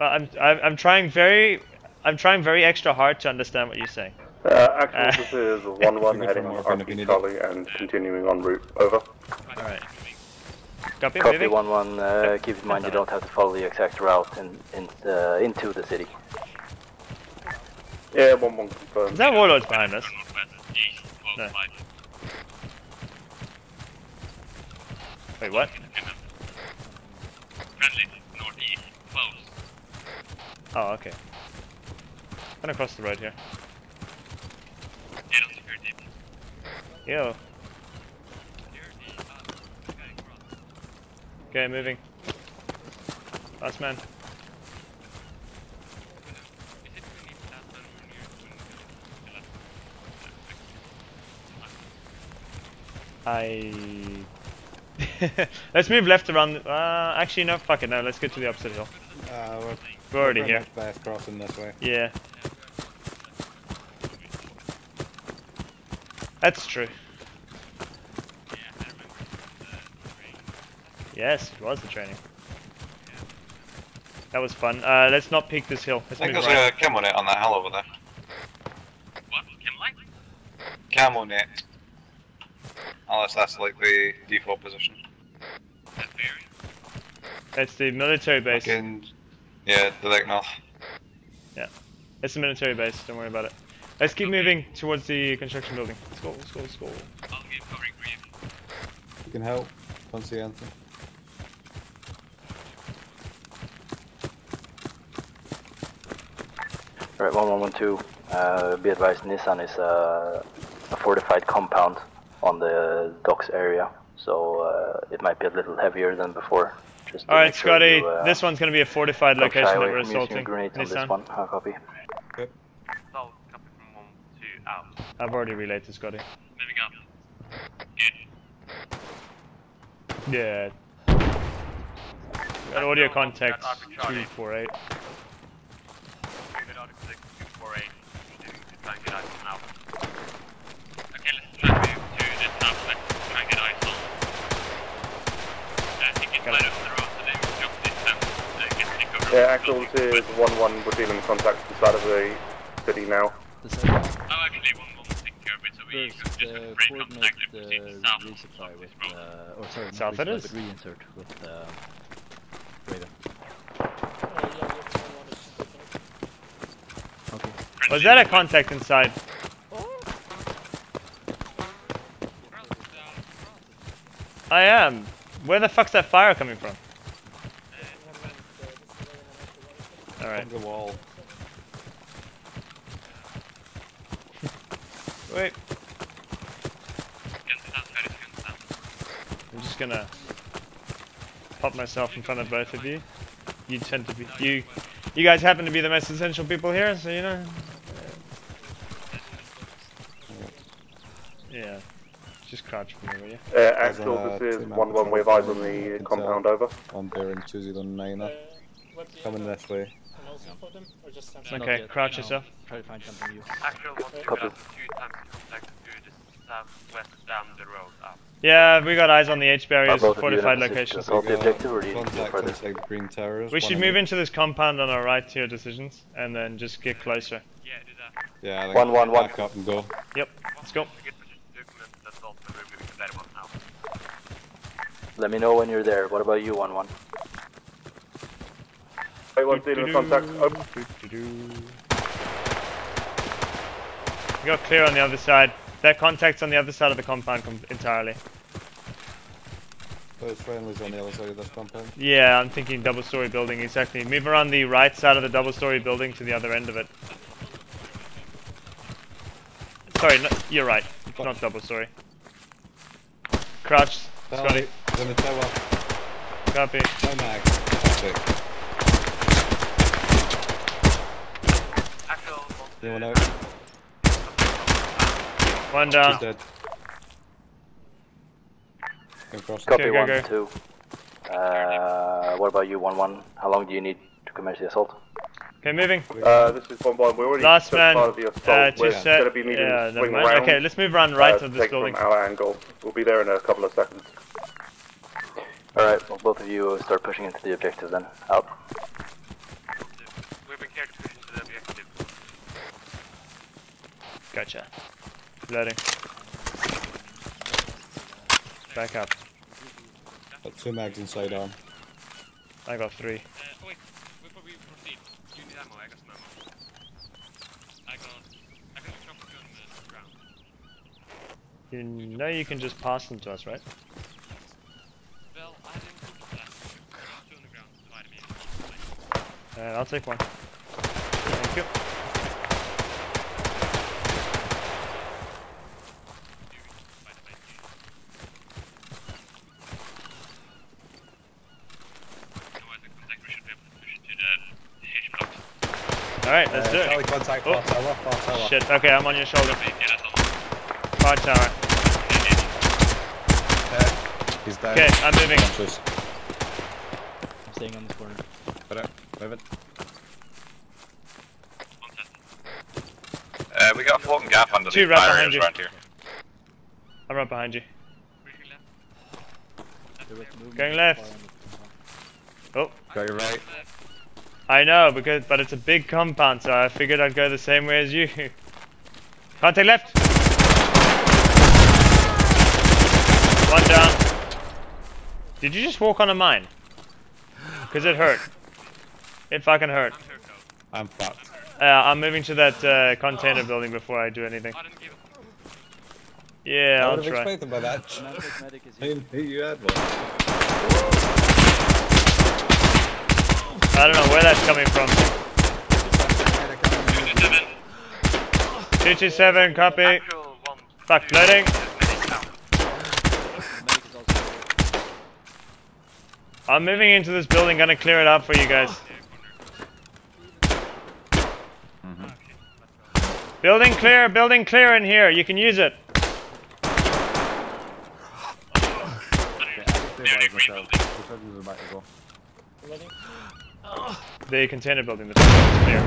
Uh, I'm, I'm I'm trying very I'm trying very extra hard to understand what you're saying. Uh, actually, Uh, this is 1-1 Figure heading from on our point of view, RP Charlie and continuing en route. Over. Alright. Copy, Copy moving? 1 1. Uh, keep in mind you don't have to follow the exact route in, in, uh, into the city. Yeah, 1-1 confirmed. Is that warlords behind us? No. Wait, what? Friendly northeast, close. Oh, okay. Gonna cross the road here. Data security. Yo. Okay, moving. Last man. I. let's move left around. Uh, actually, no. Fuck it. No, let's get to the opposite hill. Uh, we're, We're already pretty here. much Best crossing this way. Yeah. That's true. Yes, it was the training. That was fun. Uh, let's not peek this hill. I Let's think move there's right. a camo net on that hill over there. What? Chem light? Camo net. Unless that's like the default position. That bearing? It's the military base. Fucking, yeah, direct north. Yeah, it's the military base. Don't worry about it. Let's keep moving towards the construction building. Let's go. Let's go. Let's go. I'll give covering brief. You can help. Can't see anything. Alright, 1112. Uh, be advised, Nissan is uh, a fortified compound on the docks area, so uh, it might be a little heavier than before. Just All right, make sure Scotty. you, uh, this one's gonna be a fortified don't location shy that away we're using assaulting. grenades on this one. How copy? Copy from 1 to out. I've already relayed to Scotty. Moving up. Good. Yeah. Got audio contact two four eight. Good Arctic 6, 248, to, to try and get eyes on out. Okay, let's try and move to the southwest. Try and get eyes on. Uh, I think it's right over the road, so they will drop this down. Uh, get take over. Yeah, actual is 1-1, we're dealing with contacts inside of the city now. We First, just uh, coordinate the south. resupply with, uh, or sorry, South it resupply, is. reinsert with, uh, Raven. Okay. Was that a contact inside? I am. Where the fuck's that fire coming from? Alright. the wall. Wait. I'm just gonna pop myself in front of both of you. You tend to be you. You guys happen to be the most essential people here, so you know. Yeah. Just crouch for me, will you? Uh, actual, this is 1-1, we have eyes on the compound, over. On bearing 209 Coming this way. Not Okay, yet, crouch no. yourself. Try to find something new. Actual 1 to Copy. out, two times contact to the southwest down the road up. Yeah, we got eyes on the H Are barriers, both of you fortified in a position to locations. assault the objective, or do you need to go Contact further? inside the green towers. We should move into this compound on our right to your decisions, and then just get closer. Yeah, do that. Yeah, I One, one, one. back up and go. Yep, let's go. Get position document, that's all, so we're moving to that one now. Let me know when you're there. What about you, 1-1? Wait, one dealing with contacts, open. We got clear on the other side. That contact's on the other side of the compound com entirely. Those friendlies on the other side of this compound. Yeah, I'm thinking double story building, exactly. Move around the right side of the double story building to the other end of it. Sorry, no, you're right. It's not double story. Crouch, Scotty. He's in the tower. Copy. No mag. Fantastic. Actual 1 Anyone out? One down. He's dead. Copy, Okay, go, 1 go. 2. Uh, what about you, 1-1? How long do you need to commence the assault? Okay, moving. Uh, this is 1-1, we already Last man. part of the assault. Uh, we're set. going to be needing Yeah, to never swing mind. around. Okay, let's move around right uh, of to this building. from our angle. We'll be there in a couple of seconds. Alright, well, both of you start pushing into the objective then. Out. We've been care to into the objective. Gotcha. Loading. Back up. Got two mags inside arm. I got three. Uh, oh wait, before we proceed, you need ammo, I got some ammo. I got, I got a shotgun on the ground. You know you can just pass them to us, right? Well, I didn't think of that. Two on the ground, divide me. Uh, I'll take one. Thank you. Otherwise, the contact we should be able to push to the H blocks. Alright, let's do it. Charlie contact, Oh. far tower, far tower. Shit, okay, I'm on your shoulder. Yeah, that's all. Tower. He's dead. Okay, I'm moving. Conscious. I'm staying on this corner. Got it. Move it. Uh, we got a floating gap under Two these right barriers behind you. around here. I'm right behind you. There was movement Going left. far on the- Oh, Go your right. I know, because but it's a big compound, so I figured I'd go the same way as you. Contact left. One down. Did you just walk on a mine? Cause it hurt. It fucking hurt. I'm fucked. Uh, I'm moving to that uh, container building before I do anything. Yeah, I I'll would have try. expected by that. Mantic medic is I didn't think you had one. I don't know where that's coming from. 227, copy. Fuck, loading. I'm moving into this building, gonna clear it up for you guys. Building clear, building clear in here. You can use it. Myself. The soldiers are about to go. The container building, the first one's clear.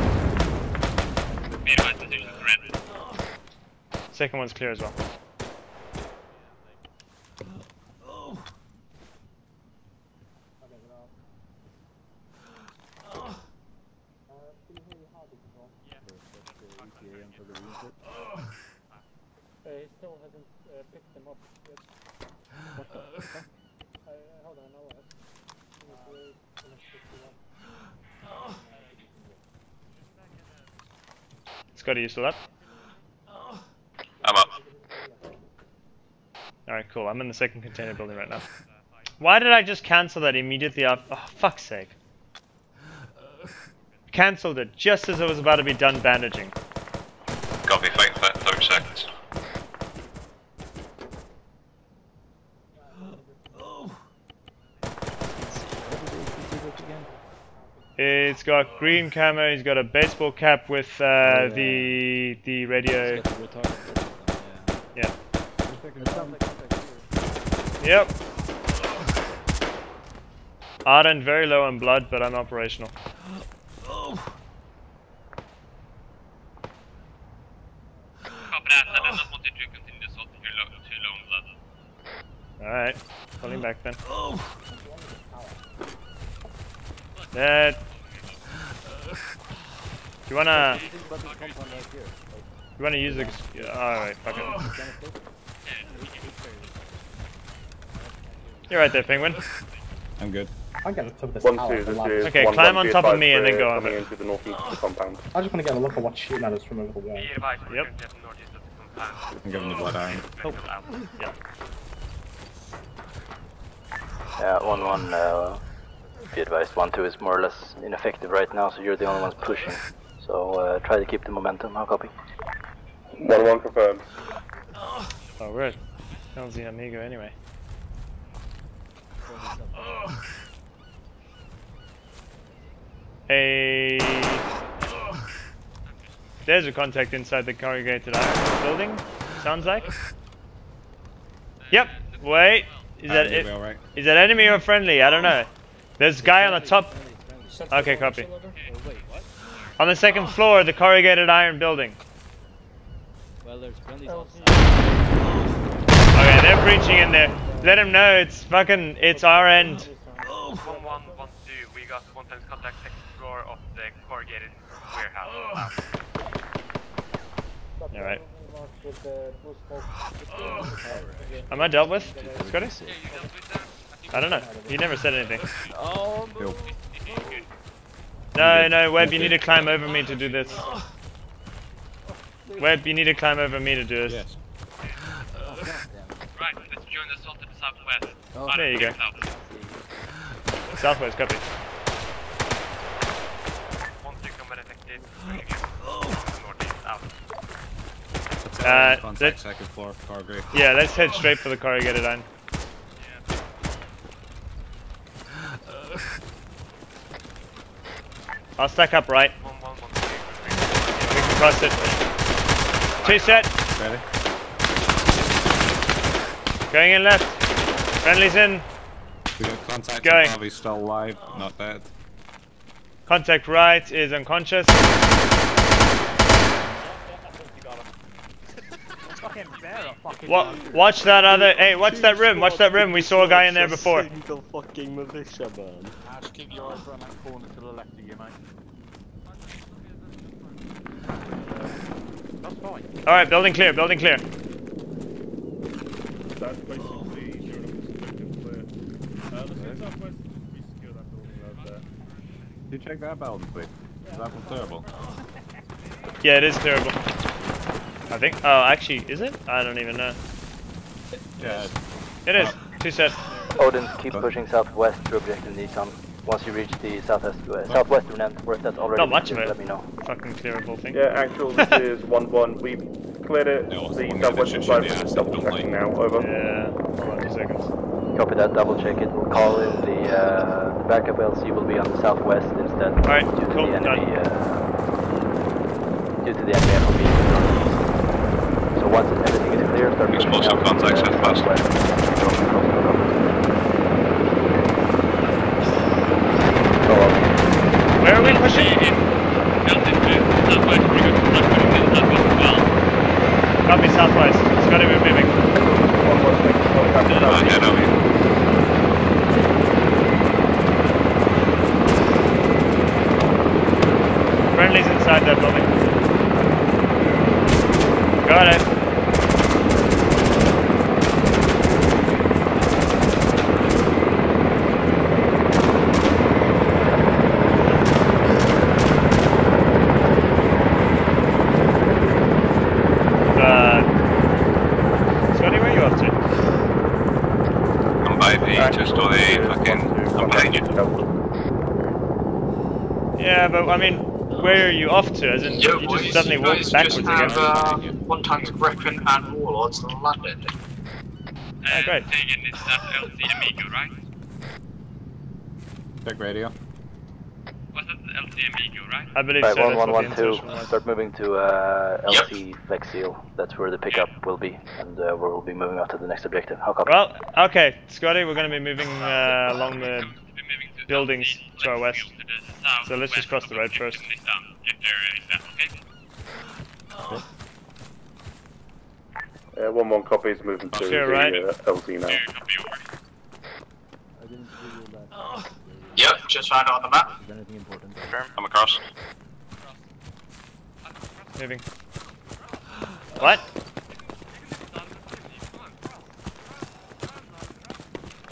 Be advised, is. Second one's clear as well. he still hasn't uh, picked them up yet. What the fuck? Uh, hold on, I'll ask. He was really gonna pick them up. Scotty, you still up? I'm up. Alright, cool. I'm in the second container building right now. Why did I just cancel that immediately after? Oh, fuck's sake. Cancelled it just as I was about to be done bandaging. Copy, fight for 30 seconds. It's got green camo, he's got a baseball cap with uh, the the radio. He's the retarded Yeah. Like. Yep. Ardent, very low on blood, but I'm operational. Copy that. I do not want you to continue the assault if you're low, too low on blood. Alright, pulling back then. That. You wanna. You think about this compound right here? Like, You wanna use the. yeah, Alright, fuck it. You're right there, penguin. I'm good. I'm getting some of this One, tower two, from this lab. is Okay, one, climb one, on be top of advised me and then go on coming it. into the northeast of the compound. I just want to get a look at what's shooting at us from a little way. Be advised, we're Yep. the northeast of the compound. I'm giving the blood iron. Vehicle out. Yeah. Yeah, one one. Uh, be advised, one two is more or less ineffective right now, so you're the only ones pushing. So uh, try to keep the momentum. I'll copy. One one confirmed. Oh, where? How's the Amigo anyway? Hey. There's a contact inside the corrugated iron building. Sounds like. Yep. Wait. Is that you'll it? be. Is that enemy or friendly? I don't know. There's a guy on the top. Okay, copy. On the second floor, the corrugated iron building. Well, there's friendlies outside. Okay, they're breaching in there. Let him know it's fucking, it's our end. One one one two. We got one times contact second floor of the corrugated warehouse. Alright. With the blue smoke. Am I dealt with, Scotty? I don't know. He never said anything. Oh, Cool. No, no, Webb, you need to climb over me to do this. Webb, you need to climb over me to do this. Yes. Right, let's join the assault to the southwest. Oh, there you go. South. Southwest, copy. One two combat effective. Bringing it. Northeast. Uh, Contact that- second floor, car grey. Yeah, let's head straight for the corrugated iron. I'll stack up right. One one one two. We can cross it. Two set. Ready? Going in left. Friendly's in. We got contact. Going. Bobby's still alive, not dead. Contact right is unconscious. Wa watch that other. Hey, watch that room. Watch that room. We saw a guy in there before. Single fucking militia, man. I'll just keep your eyes around that corner to the left of you, mate. That's fine. All right, building clear. Building clear. That's basically zero perspective clear. Uh, let's head southwest. We secure that building right there. Did you check that building, please? Is that one terrible? Yeah, it is terrible. I think. Oh, actually, is it? I don't even know. Yeah. It is. Two set. Odin, keep pushing southwest to objective Nissan. Once you reach the southwest, uh, southwestern end, where that's already Not much of it. let me know. Fucking clearable thing. Yeah, actual, this is 1-1. We've cleared it. Yeah, what's the the one southwestern that side is double ass, checking now. Over. Yeah. Hold on two seconds. Copy that, double check it. We'll call in the, uh, the backup LZ will be on the southwest instead. Alright, due to cool, the enemy, done. uh, due to the enemy FOB being northeast. So once everything is clear, Explosive out contacts to the at fast. southwest. Go across the road. Go up. Where are we pushing? Copy southwest. It's gotta be moving. I head over here. Friendly's inside that building. Got it. Uh, Scotty, where are you off to? I'm by the just or the fucking. I'm behind you. Yeah, but I mean, where are you off to? As in, Yo, you boys, just suddenly you walked guys backwards just again. uh, one times Griffin and Warlords landed. Oh, great. Taken is that LZ Amigo, right? Check radio. Was that LZ Amigo, right? I believe Right, so. That's what the 1112, insertion start moving to uh, LZ Flex Seal. That's where the pickup will be, and uh, we'll be moving on to the next objective. How copy? Well, okay, Scotty, we're going to be moving uh, along the buildings to our west. So let's just cross the road first. Uh, 1-1 copies moving to Sure, the right. uh, LZ now. Yep, just found it on the map. Is anything important? I'm across. Moving. What?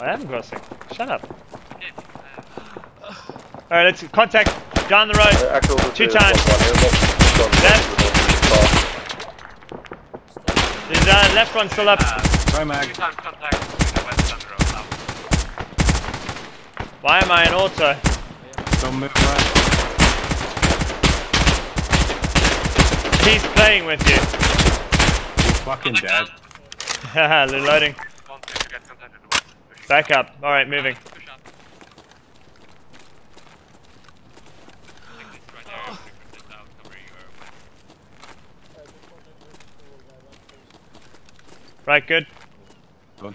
I am crossing. Shut up. Alright, let's contact down the road. Uh, actual, this Two is times. 1-1 here. What's on Left. The north Is uh, left one still up? Try mag. Two times contact with the west end road now. Why am I in auto? Don't move right. He's playing with you. He's fucking dead. Haha, they're loading. One, two, to get contact with the west. Push. Back up. Alright, moving. Push up. Take this right there, push this out, cover your west. Right, good. Don't.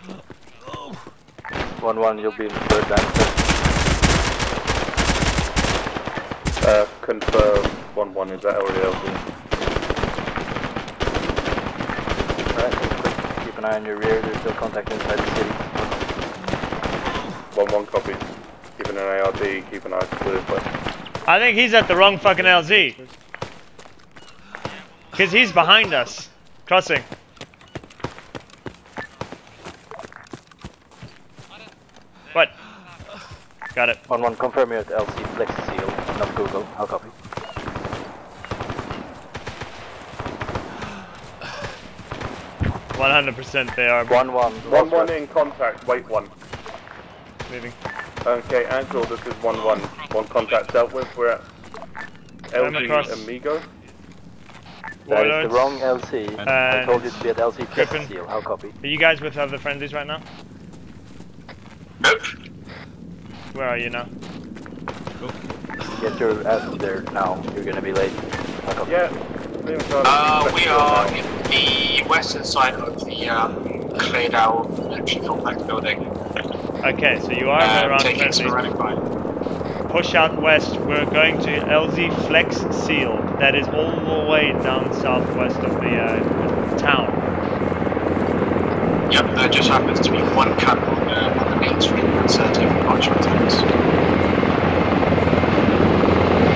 One one, you'll be in the third band. Uh, confirm 1-1 is that already LZ? Alright, keep an eye on your rear. There's still contact inside the city. 1-1 copy. Keeping an ARD, keep an eye clear but I think he's at the wrong fucking LZ. Because he's behind us. Crossing. What? Got it. One one, confirm you're at LZ Flex Seal, not Google. I'll copy? One hundred percent they are One one. 1-1 in contact, wait 1. moving. Okay, actual, this is 1-1. One contact dealt with, we're at I'm across. LZ Amigo. That is the wrong LZ. I told you to be at LZ Flex Griffin. Seal. How copy? Are you guys with other friendlies right now? Nope. Where are you now? Get your ass there now. You're gonna be late. Yeah. Liam Uh, we are in the western side of the um, cleared out military complex building. Okay, so you are Uh, around taking friendlies. sporadic fire. Push out west. We're going to LZ Flex Seal. That is all the way down southwest of the uh, town. Yep, there just happens to be one cap on the, on the main street that's taking a bunch of attacks.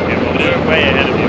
Okay, well, we're way ahead of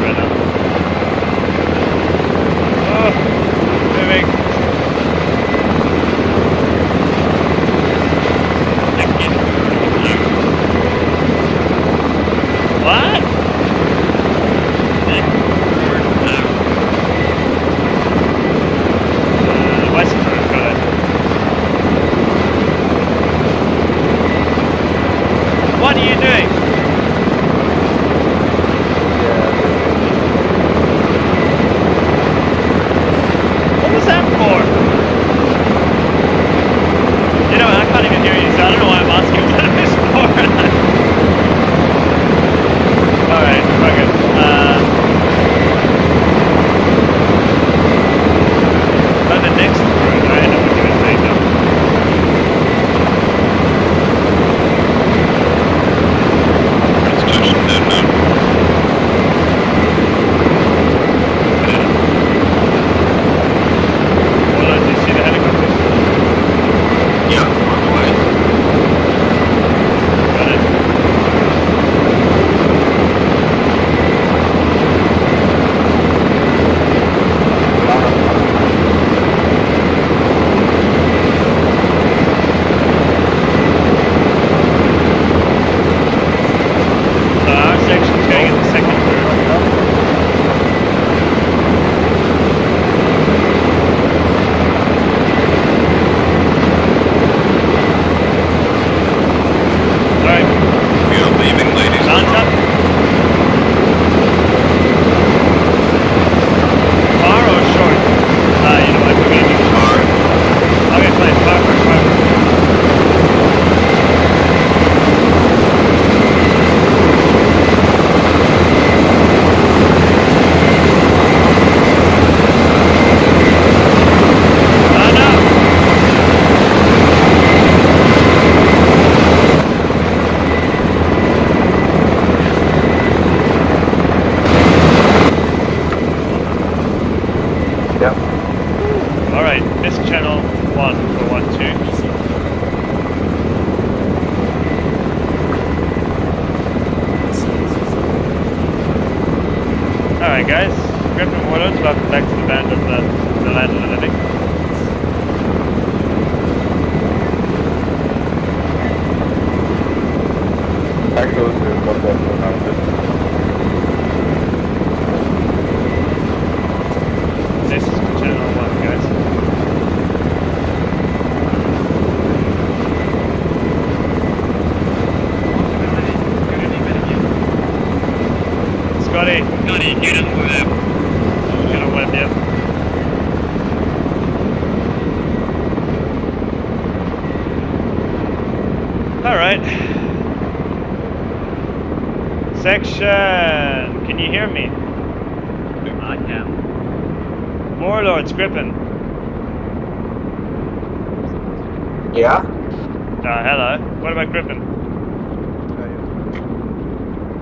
Yeah? Uh, hello. What about Griffin?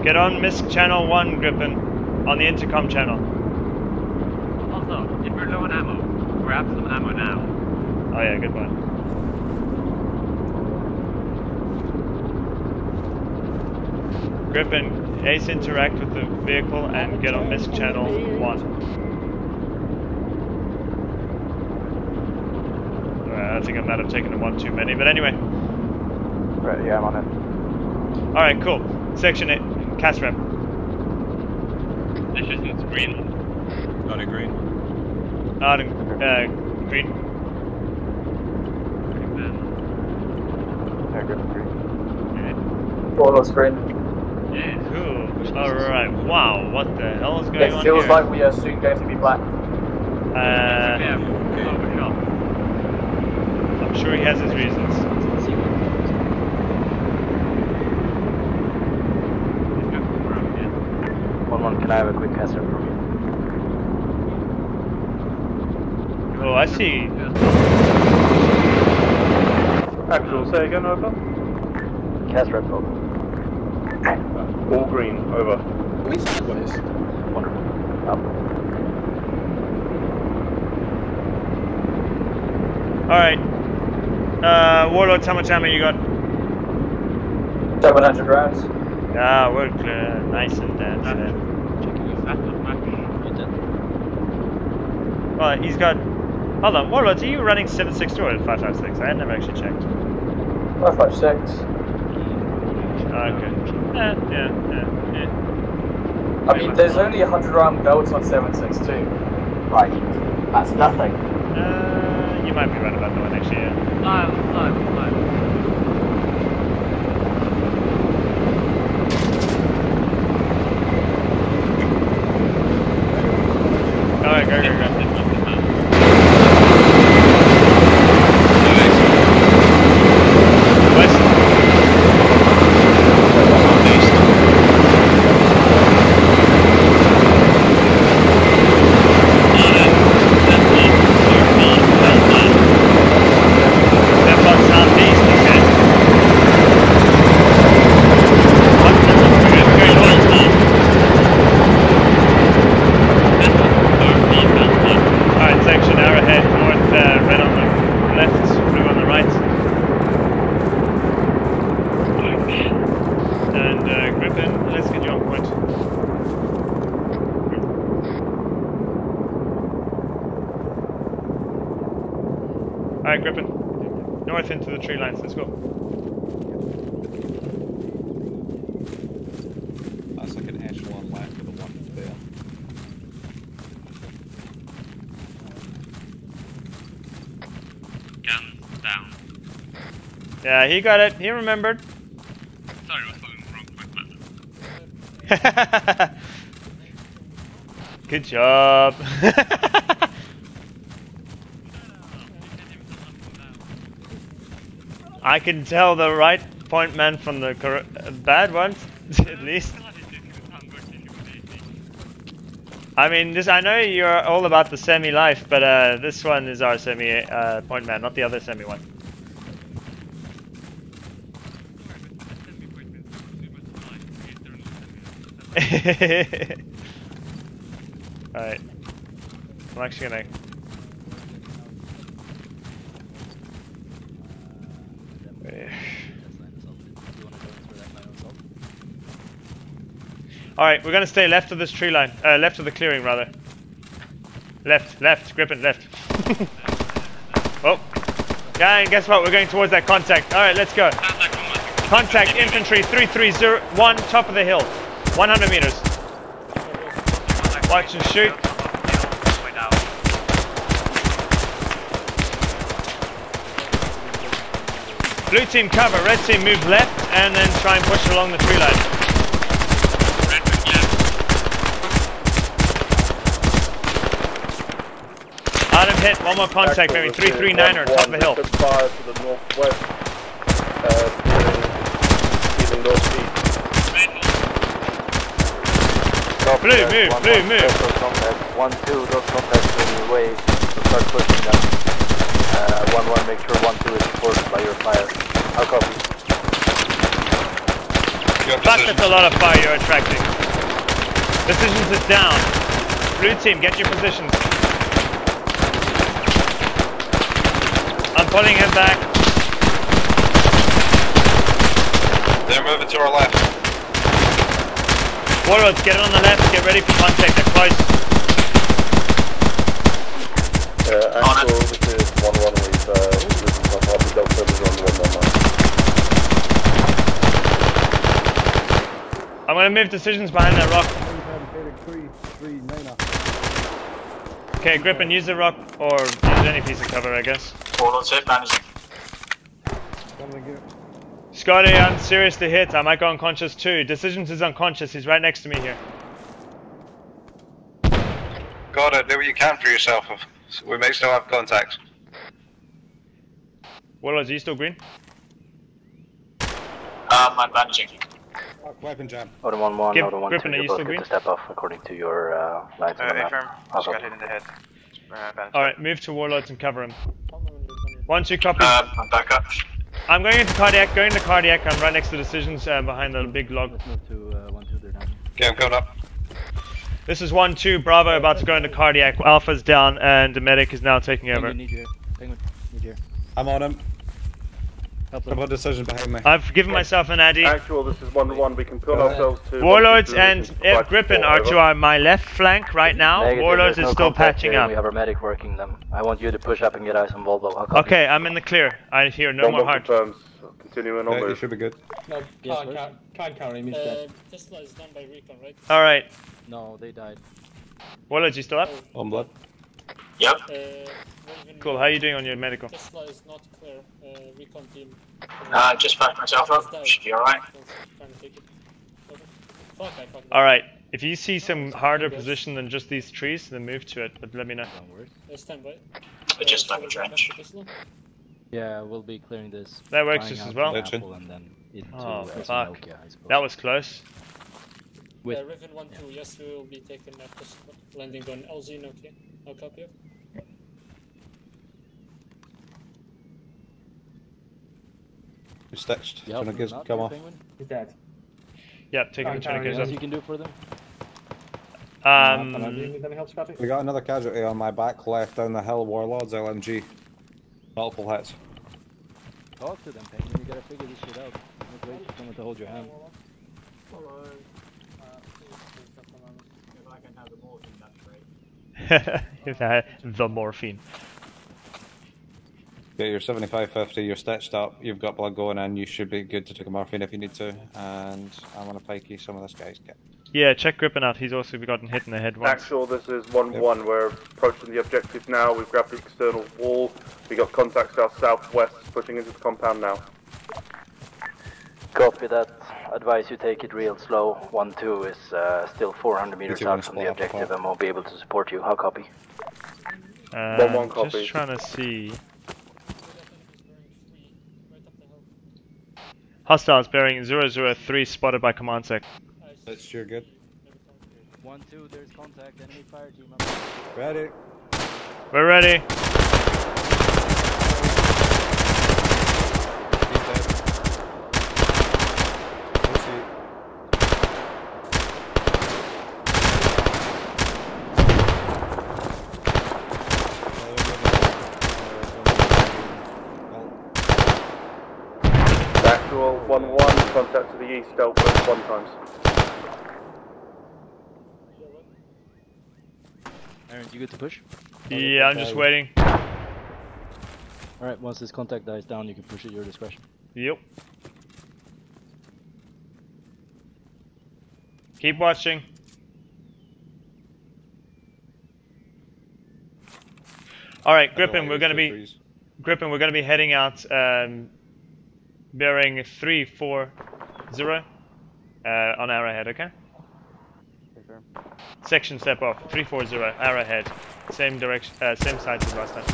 Get on Miss Channel 1, Griffin. On the intercom channel. Also, if you're low on ammo, grab some ammo now. Oh yeah, good one. Griffin, Ace interact with the vehicle and get on Miss Channel 1. Alright, I think I might have taken one too many, but anyway. Right, yeah, I'm on it. Alright, cool. Section 8, cast rep. This isn't green. Not a green. Not in, uh, green. Yeah, good. Green. Warlord's green. Yeah, cool. Alright, wow, what the hell is going It on feels here? like we are soon going to be black. Uh, I'm sure he has his reasons. One one, can I have a quick caster from you? Oh, I see. Actual, say again, over. Cast red over. All green, over. We sideways. Wonderful. Up. Alright, Uh, Warlords, how much ammo you got? 700 rounds. Ah, we're clear. Nice and dead. dead. Well, he's got. Hold on, Warlords, are you running 762 or 556? I had never actually checked. 556. Oh, okay. Yeah, yeah, yeah, yeah. I mean, there's only a 100 round belt on 762. Like, that's nothing. You might be right about that one actually, yeah. Live, live, live. Alright, go, go, go. West. That fucks southeast, okay. What? That's what we're going- we're going north. Alright, section arrowhead north, uh, red on the left, blue on the right. And uh, Griffin, let's get you on point. Alright, Griffin. North into the tree lines, let's go. That's like an echelon left of the one there. Guns down. Yeah, he got it. He remembered. Sorry, I was looking wrong. Good job. I can tell the right point man from the cor- bad ones, at least. I mean, this I know you're all about the semi life, but uh, this one is our semi uh, point man, not the other semi one. Alright. I'm actually gonna. Alright, we're gonna stay left of this tree line. Uh, left of the clearing, rather. Left, left, Griffin, left. oh. Yeah, and guess what? We're going towards that contact. Alright, let's go. Contact infantry 3301, top of the hill. 100 meters. Watch and shoot. Blue team cover, red team move left and then try and push along the tree line. Adam hit, one more contact, maybe 339 or top of the hill. Fire to the northwest. Even move, blue, move. One, two, those contacts in your way, so start pushing them. Uh, one, one, make sure one, two is supported by your fire. I'll copy. Fuck, that's a lot of fire you're attracting. Decisions is down. Blue team, get your positions. I'm pulling him back. They're moving to our left. Warlords, get on the left, get ready for contact, they're close. Uh, actual, this is 1 1 with uh, listen on Harvey Dog servers on 1 1 I'm gonna move decisions behind that rock. Okay, grip and use the rock or use any piece of cover, I guess. Warlord's hit managing. Scotty, I'm seriously hit. I might go unconscious too. Decisions is unconscious. He's right next to me here. Got it. Do what you can for yourself. We may still have contacts. Warlords, are you still green? Um, I'm managing. Weapon jam. Odin 1 1, Give- Odin 1 Griffin, 2, are you're both still green? to step off according to your uh, lines on the map. I'll copy. in the head. Alright, move to Warlords and cover him. One, two, copy. Um, I'm back up. I'm going into cardiac, going into cardiac. I'm right next to the decisions uh, behind the big log. Let's move to uh, 1 2, they're down. Okay, I'm coming up. This is 1 2, Bravo about to go into cardiac. Alpha's down and the medic is now taking over. Penguin, need you. Penguin, need you. I'm on him. Couple of decision behind me. I've given myself an addy. Actual, this is 1-1. We can pull ourselves to... Warlords and looking to provide Grippin support, are to our, my left flank right now. Negative, Warlords is no still patching up. We have our medic working them. I want you to push up and get eyes on Volvo. How copy? Okay, I'm in the clear. I hear no One more more heart. confirms. Continuing on Yeah, you should be good. No, Yes, can't, where's- count, can't carry him, he's Uh, dead. Tesla is done by recon, right? All right, No, they died. Warlords, you still up? On blood. Yep. Uh, Raven, Cool. How are you doing on your medical? Tesla is not clear. Uh, recon team. Uh, just back myself up. Should be alright. Trying to take it. Okay. Fuck, I fucked All right. If you see some harder position than just these trees, then move to it. But let me know. Uh, stand by. But just like a trench. Yeah, we'll be clearing this. That works just as well. Legend. And then Oh fuck! Nokia, That was close. With- uh, Raven 1 2, yes, we will be taking Tesla. Landing on LZ, Nokia. I'll copy it. You stitched. You help Trying to them get come off. Penguin? He's dead. Yeah, taking the Can't carry Chenikers him. Anything else you can do for them? Um, do you Um, help, Scotty? We got another casualty on my back left down the hill, Warlords LMG. Multiple hits. Talk to them, Penguin. You gotta figure this shit out. Don't wait for someone to hold your hand. If I can have the morphine, that's great. If I had the morphine, that's great. the morphine. You're 7550, you're stitched up, you've got blood going in, you should be good to take a morphine if you need to. And I'm gonna pikey some of this guy's kit. Yeah, check Griffin out. He's also gotten hit in the head once. Actual, this is 1-1. We're approaching the objective now. We've grabbed the external wall. We got contacts to our southwest, pushing into the compound now. Copy that. Advise you take it real slow. 1-2 is uh, still 400 meters out from the split up the objective call? and won't be able to support you. How copy? Um, One, one copy. Just trying to see. Hostiles bearing 003 spotted by command sec. That's you're good. One, two, there's contact. Enemy fire team. Ready. We're ready. He's dead. Let's see. Actual 1-1, contact to the east, Delta, one times. Aaron, you good to push? Yeah, I'm just waiting. Alright, once this contact dies down, you can push at your discretion. Yep. Keep watching. All right, Griffin, we're gonna be Griffin. We're gonna be heading out, um, bearing three four zero uh, on arrowhead. Okay. Section step off. Three four zero arrowhead. Same direction. Uh, same side as last time.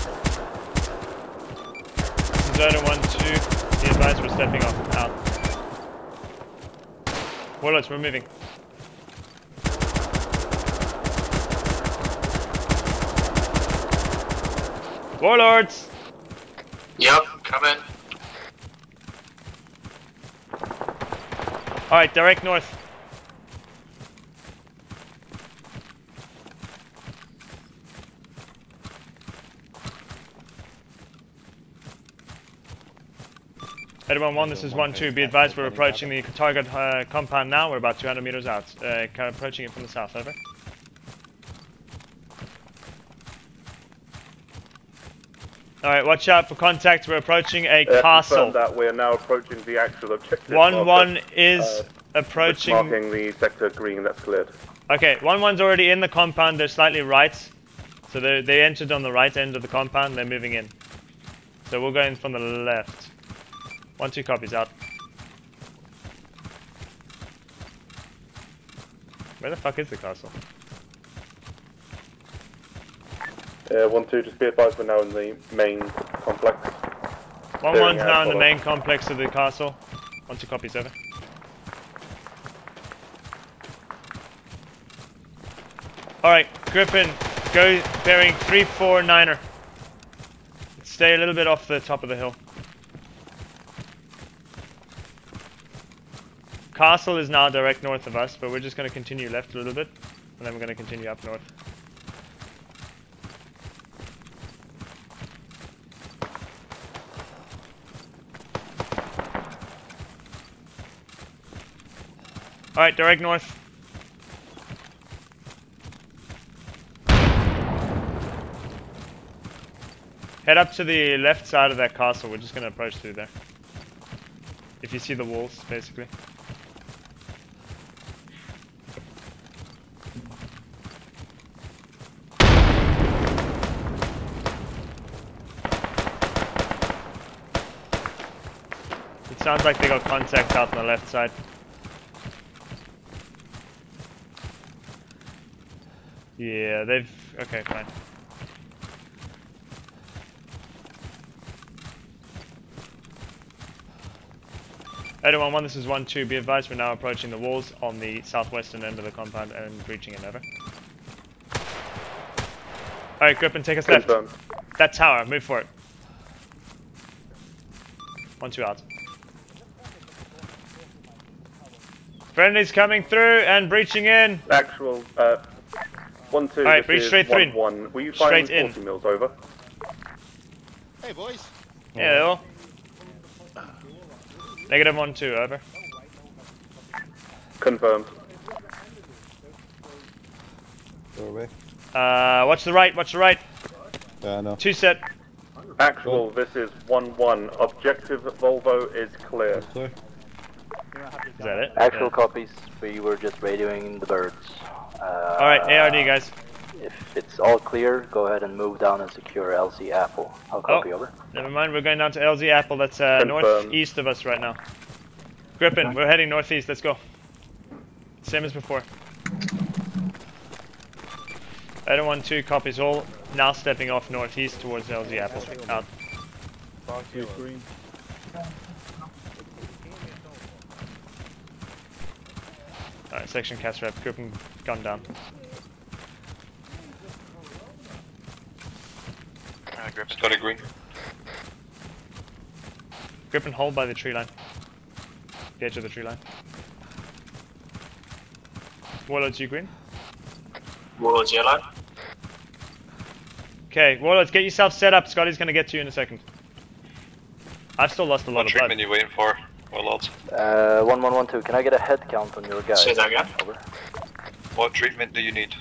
Zona one two. The advice we're stepping off out. Warlords, we're moving. Warlords! Yep, come in. Alright, direct north. Edwin 1, this is 1-2. Be advised we're approaching the target uh, compound now. We're about 200 meters out. Uh, approaching it from the south, over. Alright, watch out for contact. We're approaching a Uh, castle. that we are now approaching the actual objective. 1-1 marker. is Uh, approaching... Marking the sector green, that's cleared. Okay, one one's already in the compound. They're slightly right, so they they entered on the right end of the compound. They're moving in. So we're going from the left. One two copies out. Where the fuck is the castle? Uh, 1-2, just be advised we're now in the main complex. One one's now in the main complex of the castle. One two copies over. All right, Griffin, go bearing three four niner. Stay a little bit off the top of the hill. Castle is now direct north of us, but we're just going to continue left a little bit, and then we're going to continue up north. Alright, direct north. Head up to the left side of that castle. We're just gonna approach through there. If you see the walls, basically. It sounds like they got contact out on the left side. Yeah, they've... Okay, fine. Anyone one, this is one two. Be advised, we're now approaching the walls on the southwestern end of the compound and breaching it. Over. All right, Griffin, take us left. That tower, move for it. One two out. Friendly's coming through and breaching in. Actual, uh, one two. Alright, this breach is straight one, through. One. Were you Straight firing in. 40 mils over? Hey, boys. Yeah. well. Negative one two. Over. Confirmed. Go away. Uh, watch the right. Watch the right. Yeah, no. Two set. Actual, this is one one. Objective Volvo is clear. Clear. Is that it? Actual copies, we were just radioing the birds. Uh, All right, ARD guys. If it's all clear, go ahead and move down and secure LZ Apple. I'll copy Oh. over. Never mind, we're going down to LZ Apple. That's uh, northeast of us right now. Griffin, we're heading northeast. Let's go. Same as before. Item one two copies all. Now stepping off northeast towards LZ Apple. Out. green. Alright, section cast rep. Griffin, gun down. Got a green. Grip and hold by the tree line. The edge of the tree line. Warlords, you green? Warlords yellow. Okay, Warlords, get yourself set up. Scotty's gonna get to you in a second. I've still lost a lot What of blood. What treatment you waiting for? Well, lads. Uh, 1112, can I get a head count on your guys? Say that again. Over. What treatment do you need?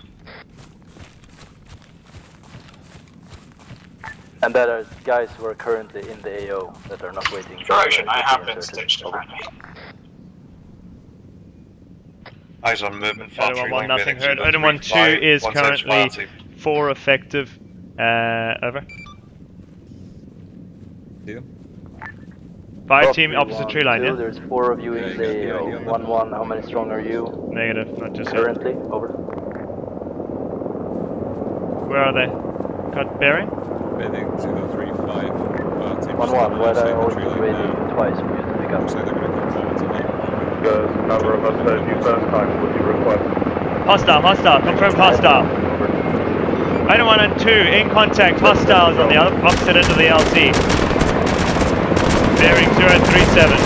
And that are guys who are currently in the AO that are not waiting. for Correction, I have been stitched Over. Eyes on movement. Item one, nothing medics, heard. zero Item three one two five, is one currently four effective. Uh, over. Deal. Fire Copy, team opposite tree line, two, yeah? There's four of you in the AO. 1-1, how many strong are you? Negative, not just yet. Currently, over. Where are they? Cut bearing? Medic 035. Uh, team 1-1, why did I outside the always tree be line ready now. twice for you to pick up? Looks like they're going to come forward to me. Because a number of us heard you first time. Would you request? Hostile, hostile, confirmed hostile. Item one and two, in contact, hostiles on the other, opposite end of the LT. Bearing 037.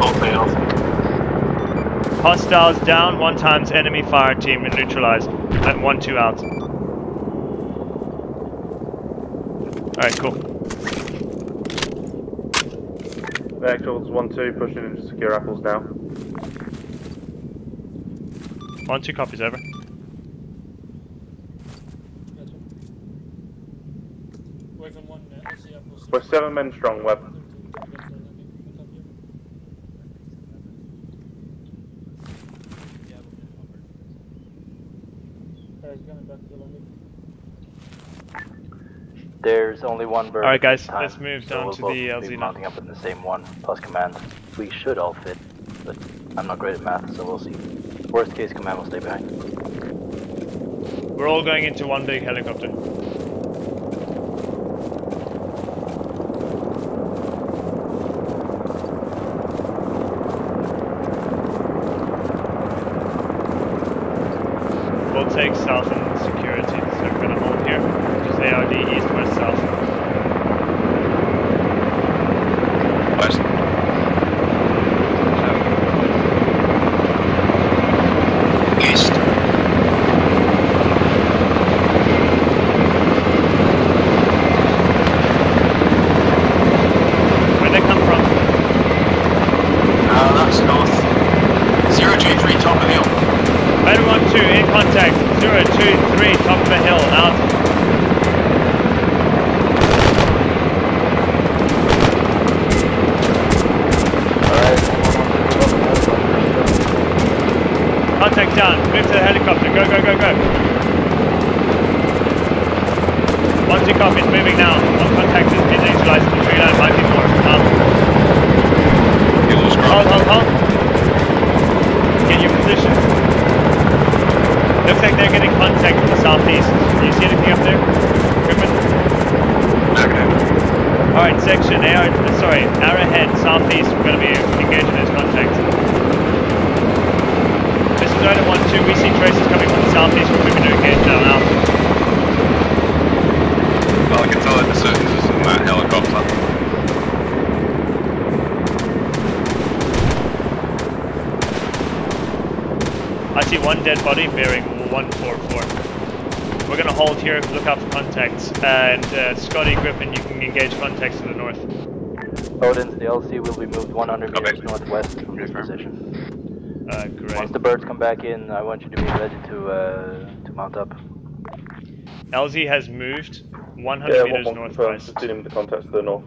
All failed. Hostiles down, one times enemy fire team neutralized. And one, two out. Alright, cool. The actuals one two pushing into secure apples now. One, two copies, over. Wait from one, let's see, Apple We're seven men strong, Web. Guys, coming back to the lobby. There's only one bird. Alright, guys, time, let's move so down we'll to the be LZ now. mounting up in the same one, plus command. We should all fit, but I'm not great at math, so we'll see. Worst case, command will stay behind. We're all going into one big helicopter. We'll take south and security, so we're gonna hold here, which is ARD east, west, south. West. East. contact. Zero, two, three, top of the hill, out. Contact down. Move to the helicopter. Go, go, go, go. One, two copies. Moving now. One contact has been neutralized. The tree line might be more. Out. Hold, hold, hold. Get your position. Looks like they're getting contact from the southeast. Do you see anything up there? Griffin? Alright, section. AR, uh, sorry, arrowhead, southeast. We're going to be engaging those contacts. This is Odin 1-2. We see traces coming from the southeast. We're moving to engage now. Out. Well, I can tell that the surgeons is in that helicopter. I see one dead body bearing 144. We're going to hold here, look out for contacts. And uh, Scotty Griffin, you can engage contacts to the north. Odin, the LZ will be moved 100 meters northwest from this position. Uh, great. Once the birds come back in, I want you to be ready to uh, to mount up. LZ has moved 100 Yeah, meters one more confirmed. northwest. Continuing the contacts to the north.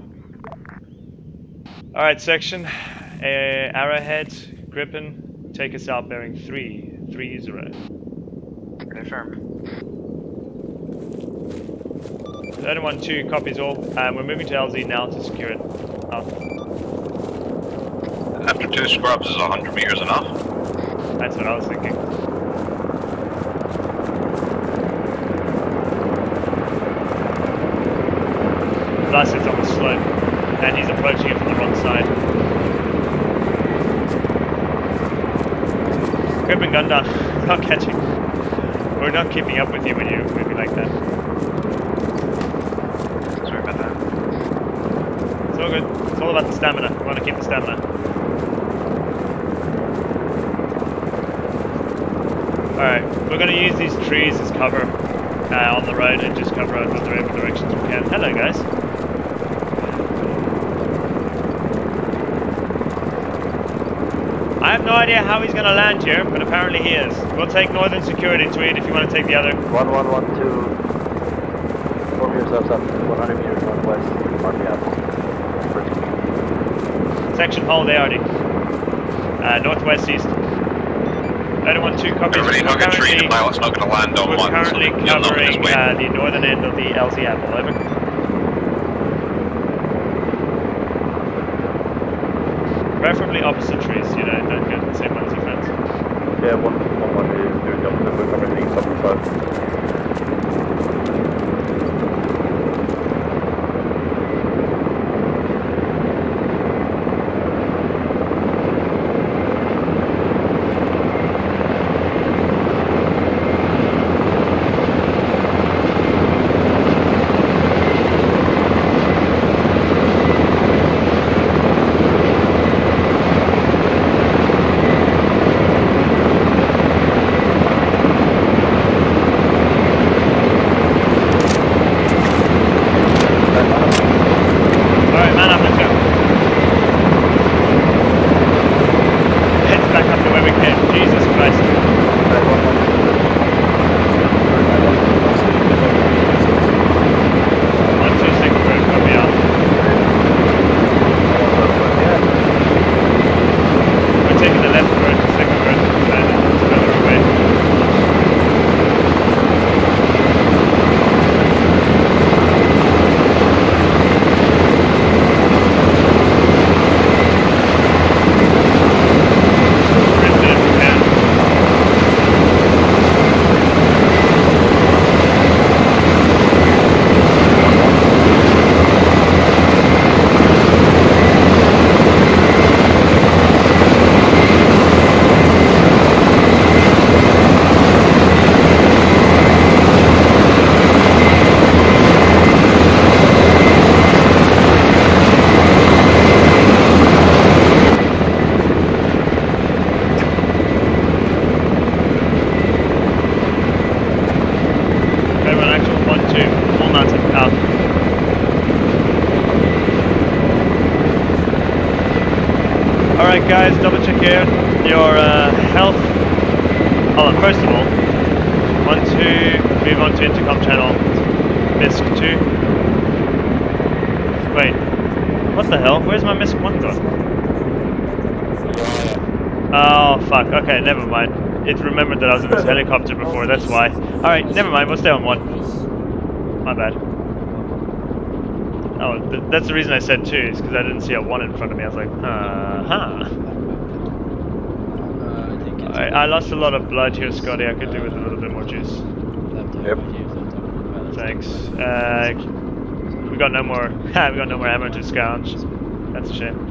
Alright, section. Uh, Arrowhead, Griffin, take us out bearing 3, 3 0. Confirmed. Third one, two copies all. Um, we're moving to LZ now to secure it. Out. After two scrubs, is 100 meters enough? That's what I was thinking. Plus it's on the slope, and he's approaching it from the wrong side. Griffin gun down. Not catching. We're not keeping up with you when you're moving like that. Sorry about that. It's all good. It's all about the stamina. We want to keep the stamina. Alright, we're going to use these trees as cover uh, on the road and just cover out other directions we can. Hello, guys. I have no idea how he's going to land here, but apparently he is. We'll take northern security Tweed if you want to take the other. 1112. Over yourselves up 100 meters northwest. Mark the apple. Section hold ARD. Uh, northwest east. 912 copies. Everybody We're hug a tree, the currently- pilot's not going to land on We're one. currently so you'll know when it's covering waiting. uh, the northern end of the LZ apple. Over. Preferably opposite trees, you know, don't go to the same ones, you friends. Yeah, never mind. It remembered that I was in this helicopter before, that's why. Alright, never mind. We'll stay on 1. My bad. Oh, th that's the reason I said 2, is because I didn't see a 1 in front of me. I was like, uh-huh. I, I lost a lot of blood here, Scotty. I could do with a little bit more juice. Yep. Thanks. Uh, we got no more. we got no more ammo to scrounge. That's a shame.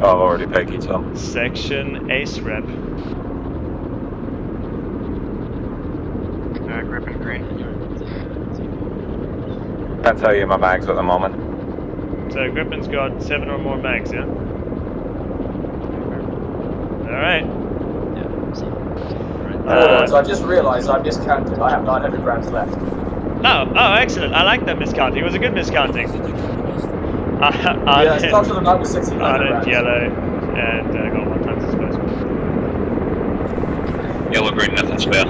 Oh, I've already paid Tom. Section Ace Rep. Uh, Griffin Green. Can't tell you my mags at the moment. So Griffin's got seven or more mags, yeah. All right. Uh, so I just realised I miscounted. I have 900 grams left. Oh, oh, excellent. I like that miscounting. It was a good miscounting. Uh, yeah, it starts with a night with 1600 Orange, grams. yellow, and uh, got one times disposable. Yellow, green, nothing spare.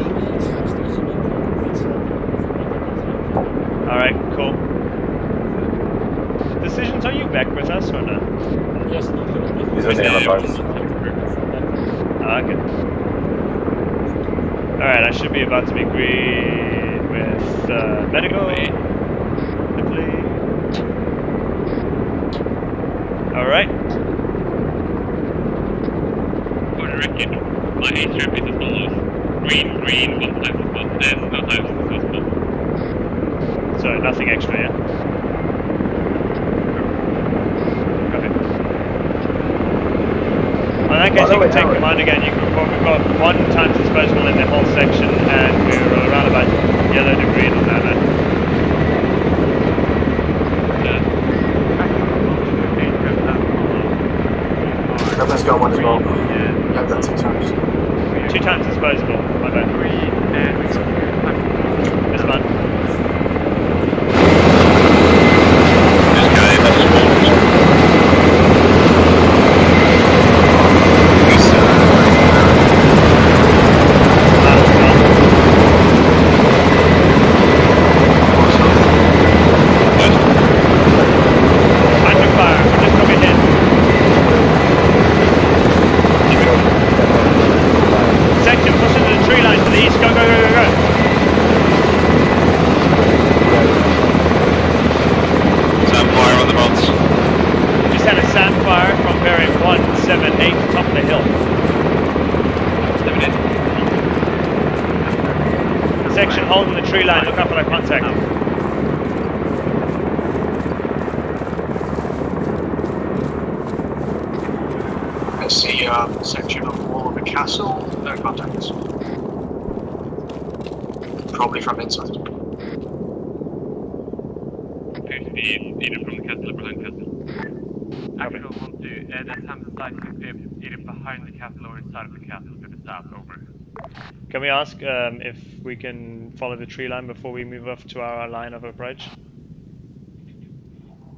Ask um, if we can follow the tree line before we move off to our line of approach?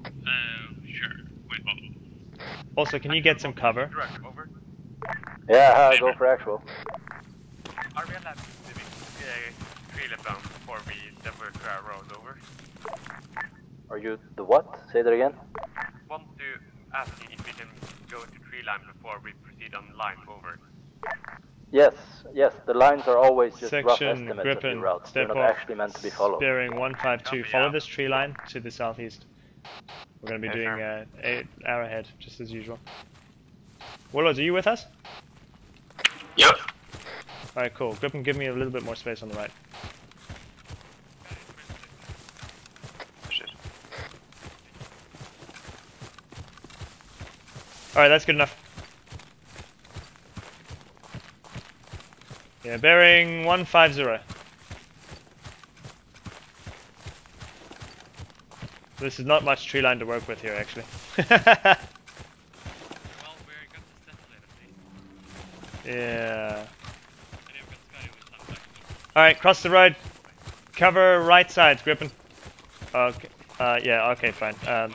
Uh, sure. Wait, what? Also, can you get some cover? Direct, over. Yeah, uh, go for actual. Are we allowed to be uh, tree left down before we divert to our road, over? Are you the what? Say that again. Want to ask if we can go to tree line before we proceed on line, over. Yes, yes. The lines are always just rough Section estimates of Griffin, your routes. They're not actually meant to be followed. Bearing 152. Follow this tree line to the southeast. We're going to be doing uh, eight arrowhead, just as usual. Warlords, are you with us? Yep. Alright, cool. Griffin, give me a little bit more space on the right. Alright, that's good enough. Yeah, bearing 150. This is not much tree line to work with here, actually. yeah. Alright, cross the road. Cover right side, Griffin. Okay. Uh, yeah, okay, fine. Um,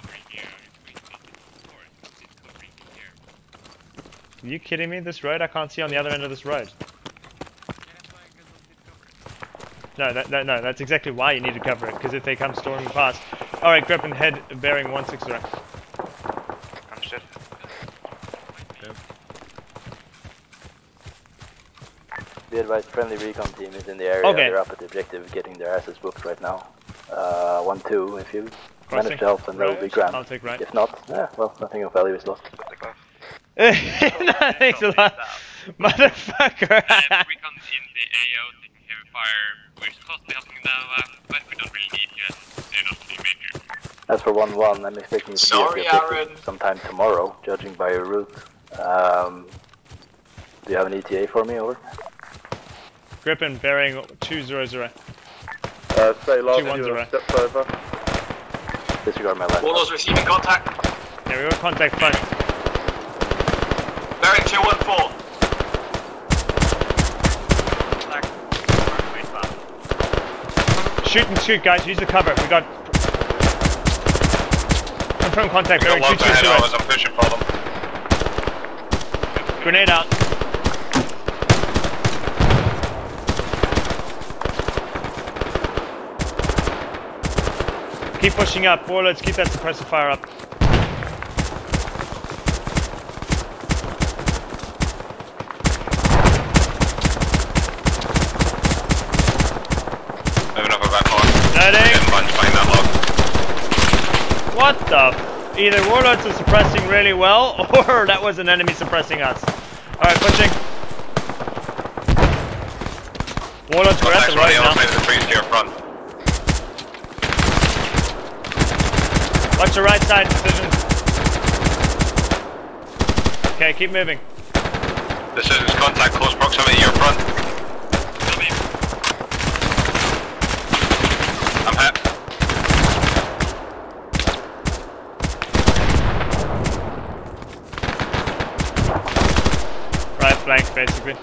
are you kidding me? This road? I can't see on the other end of this road. No, that, that, no, that's exactly why you need to cover it, because if they come storming past. Alright, Griffin head bearing 160. Understood. Be advised, friendly recon team is in the area. Okay. They're up at the objective, getting their asses booked right now. Uh, one, two. If you Crossing. manage to help, then that would be Right. grand. I'll take right. If not, yeah, well, nothing of value is lost. Thanks a lot. Motherfucker! recon in the AO taking heavy fire. We're supposed to be helping now, uh, but we don't really need you as they're not being major. As for 1-1, I'm expecting you to Sorry, be at the Aaron. sometime tomorrow, judging by your route. Um, do you have an ETA for me, over? Griffin, bearing 200. Uh, say last Two ones you are a step further. Disregard my left. Warlord's receiving contact. Yeah, we got contact front. Bearing 214. Shoot and shoot, guys. Use the cover. We got. Confirm contact. We got lots ahead of 220. Uh, us, I'm pushing for them. Grenade out. Keep pushing up. Warlords, keep that suppressor fire up. Moving up a back log. Ready? Getting bunched behind that log. What the? Either Warlords are suppressing really well, or that was an enemy suppressing us. Alright, pushing. Warlords, we're at the right now. the trees to your front. Watch the right side, decisions. Okay, keep moving. Decisions contact close proximity to your front. I'm hit. Right flank, basically.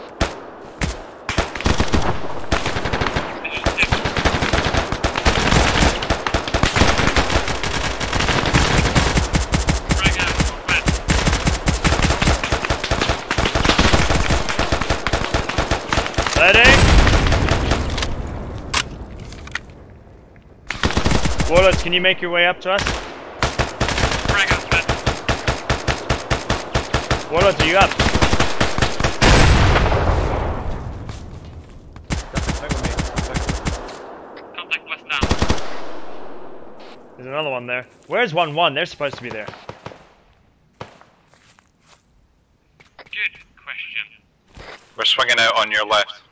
Warlords, can you make your way up to us? Warlords, are you up? Contact west down. There's another one there. Where's 1-1? They're supposed to be there. Good question. We're swinging out on your left.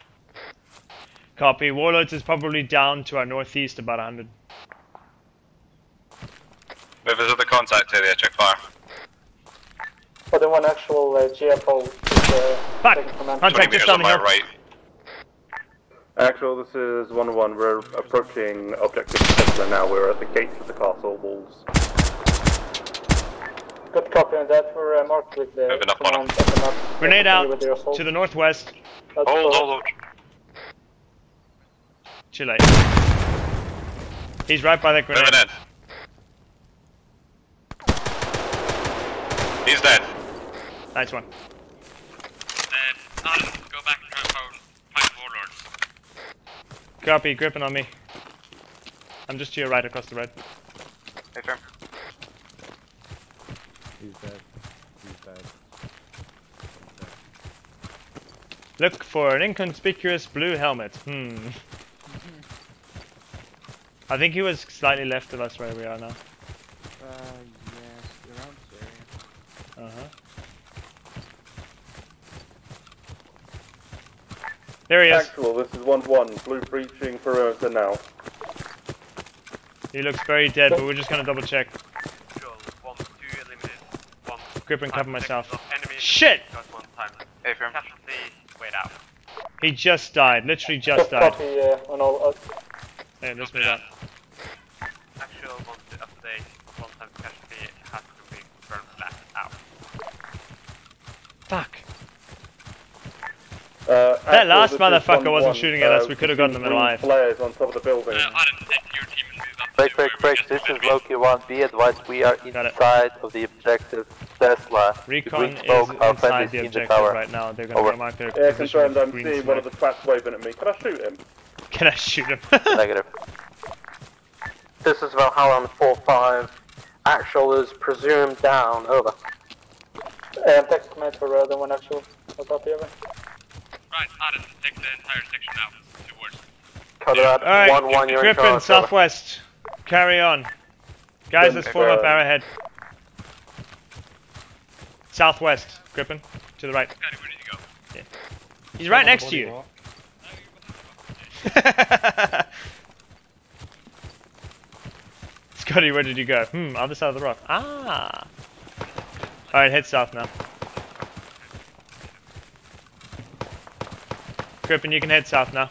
Copy. Warlords is probably down to our northeast about 100. We visit the contact area, check fire. For the one actual uh, GFO is uh, Fuck! command. 20 Contact just meters down on the my hill. right. Actual, this is 1 1. We're approaching objective particular now. We're at the gates of the castle walls. Good copy on that. We're uh, marked with the Moving up on command at. Grenade Familiar out with the assault. to the northwest. That's Hold, all. hold, hold. Chile. He's right by that grenade. Moving in. He's dead. Nice one. Uh, Alan, go back and try and find find Warlord. Copy. Griffin on me. I'm just to your right across the road. Hey, firm. He's dead. He's dead. Look for an inconspicuous blue helmet. Hmm. I think he was slightly left of us where we are now. Uh, yes, around this area. Uh huh. There he is. Actual, this is 1 1. Blue breaching perimeter now. He looks very dead, but we're just gonna double check. Control, one, two eliminated. One. Grip and cover myself. seconds of enemy Shit! got one time. Hey, firm. Casualty, wait out. He just died. Literally just died. copy uh, Hey, let's move out. Actual one to up. One time casualty has to be confirmed flat out. Fuck. Uh, That last motherfucker wasn't shooting at us, Uh, we could've gotten them alive. On top of the building. Uh, Alan, take your team and move up Break, break, break. This is. Loki 1. Be advised, we are inside of the objective Tesla. Recon is we spoke, our inside the is in the objective right now. They're gonna Over. mark their Yeah, position confirmed. with I'm seeing one of the tracks waving at me. Can I shoot him? Can I shoot him? Negative. This is Valhalla 4-5. Actual is presumed down. Over. Um, text command for uh, the one actual. I'll copy over. Right, Addison, take the entire section out towards. Cover that. Alright, 1-1, you're in Griffin, charge. Over. southwest. Carry on. Guys, let's form up arrowhead. Southwest, Griffin. To the right. Yeah. He's right next to you. Scotty, where did you go? Hmm, other side of the rock. Ah. Alright, head south now. Griffin, you can head south now.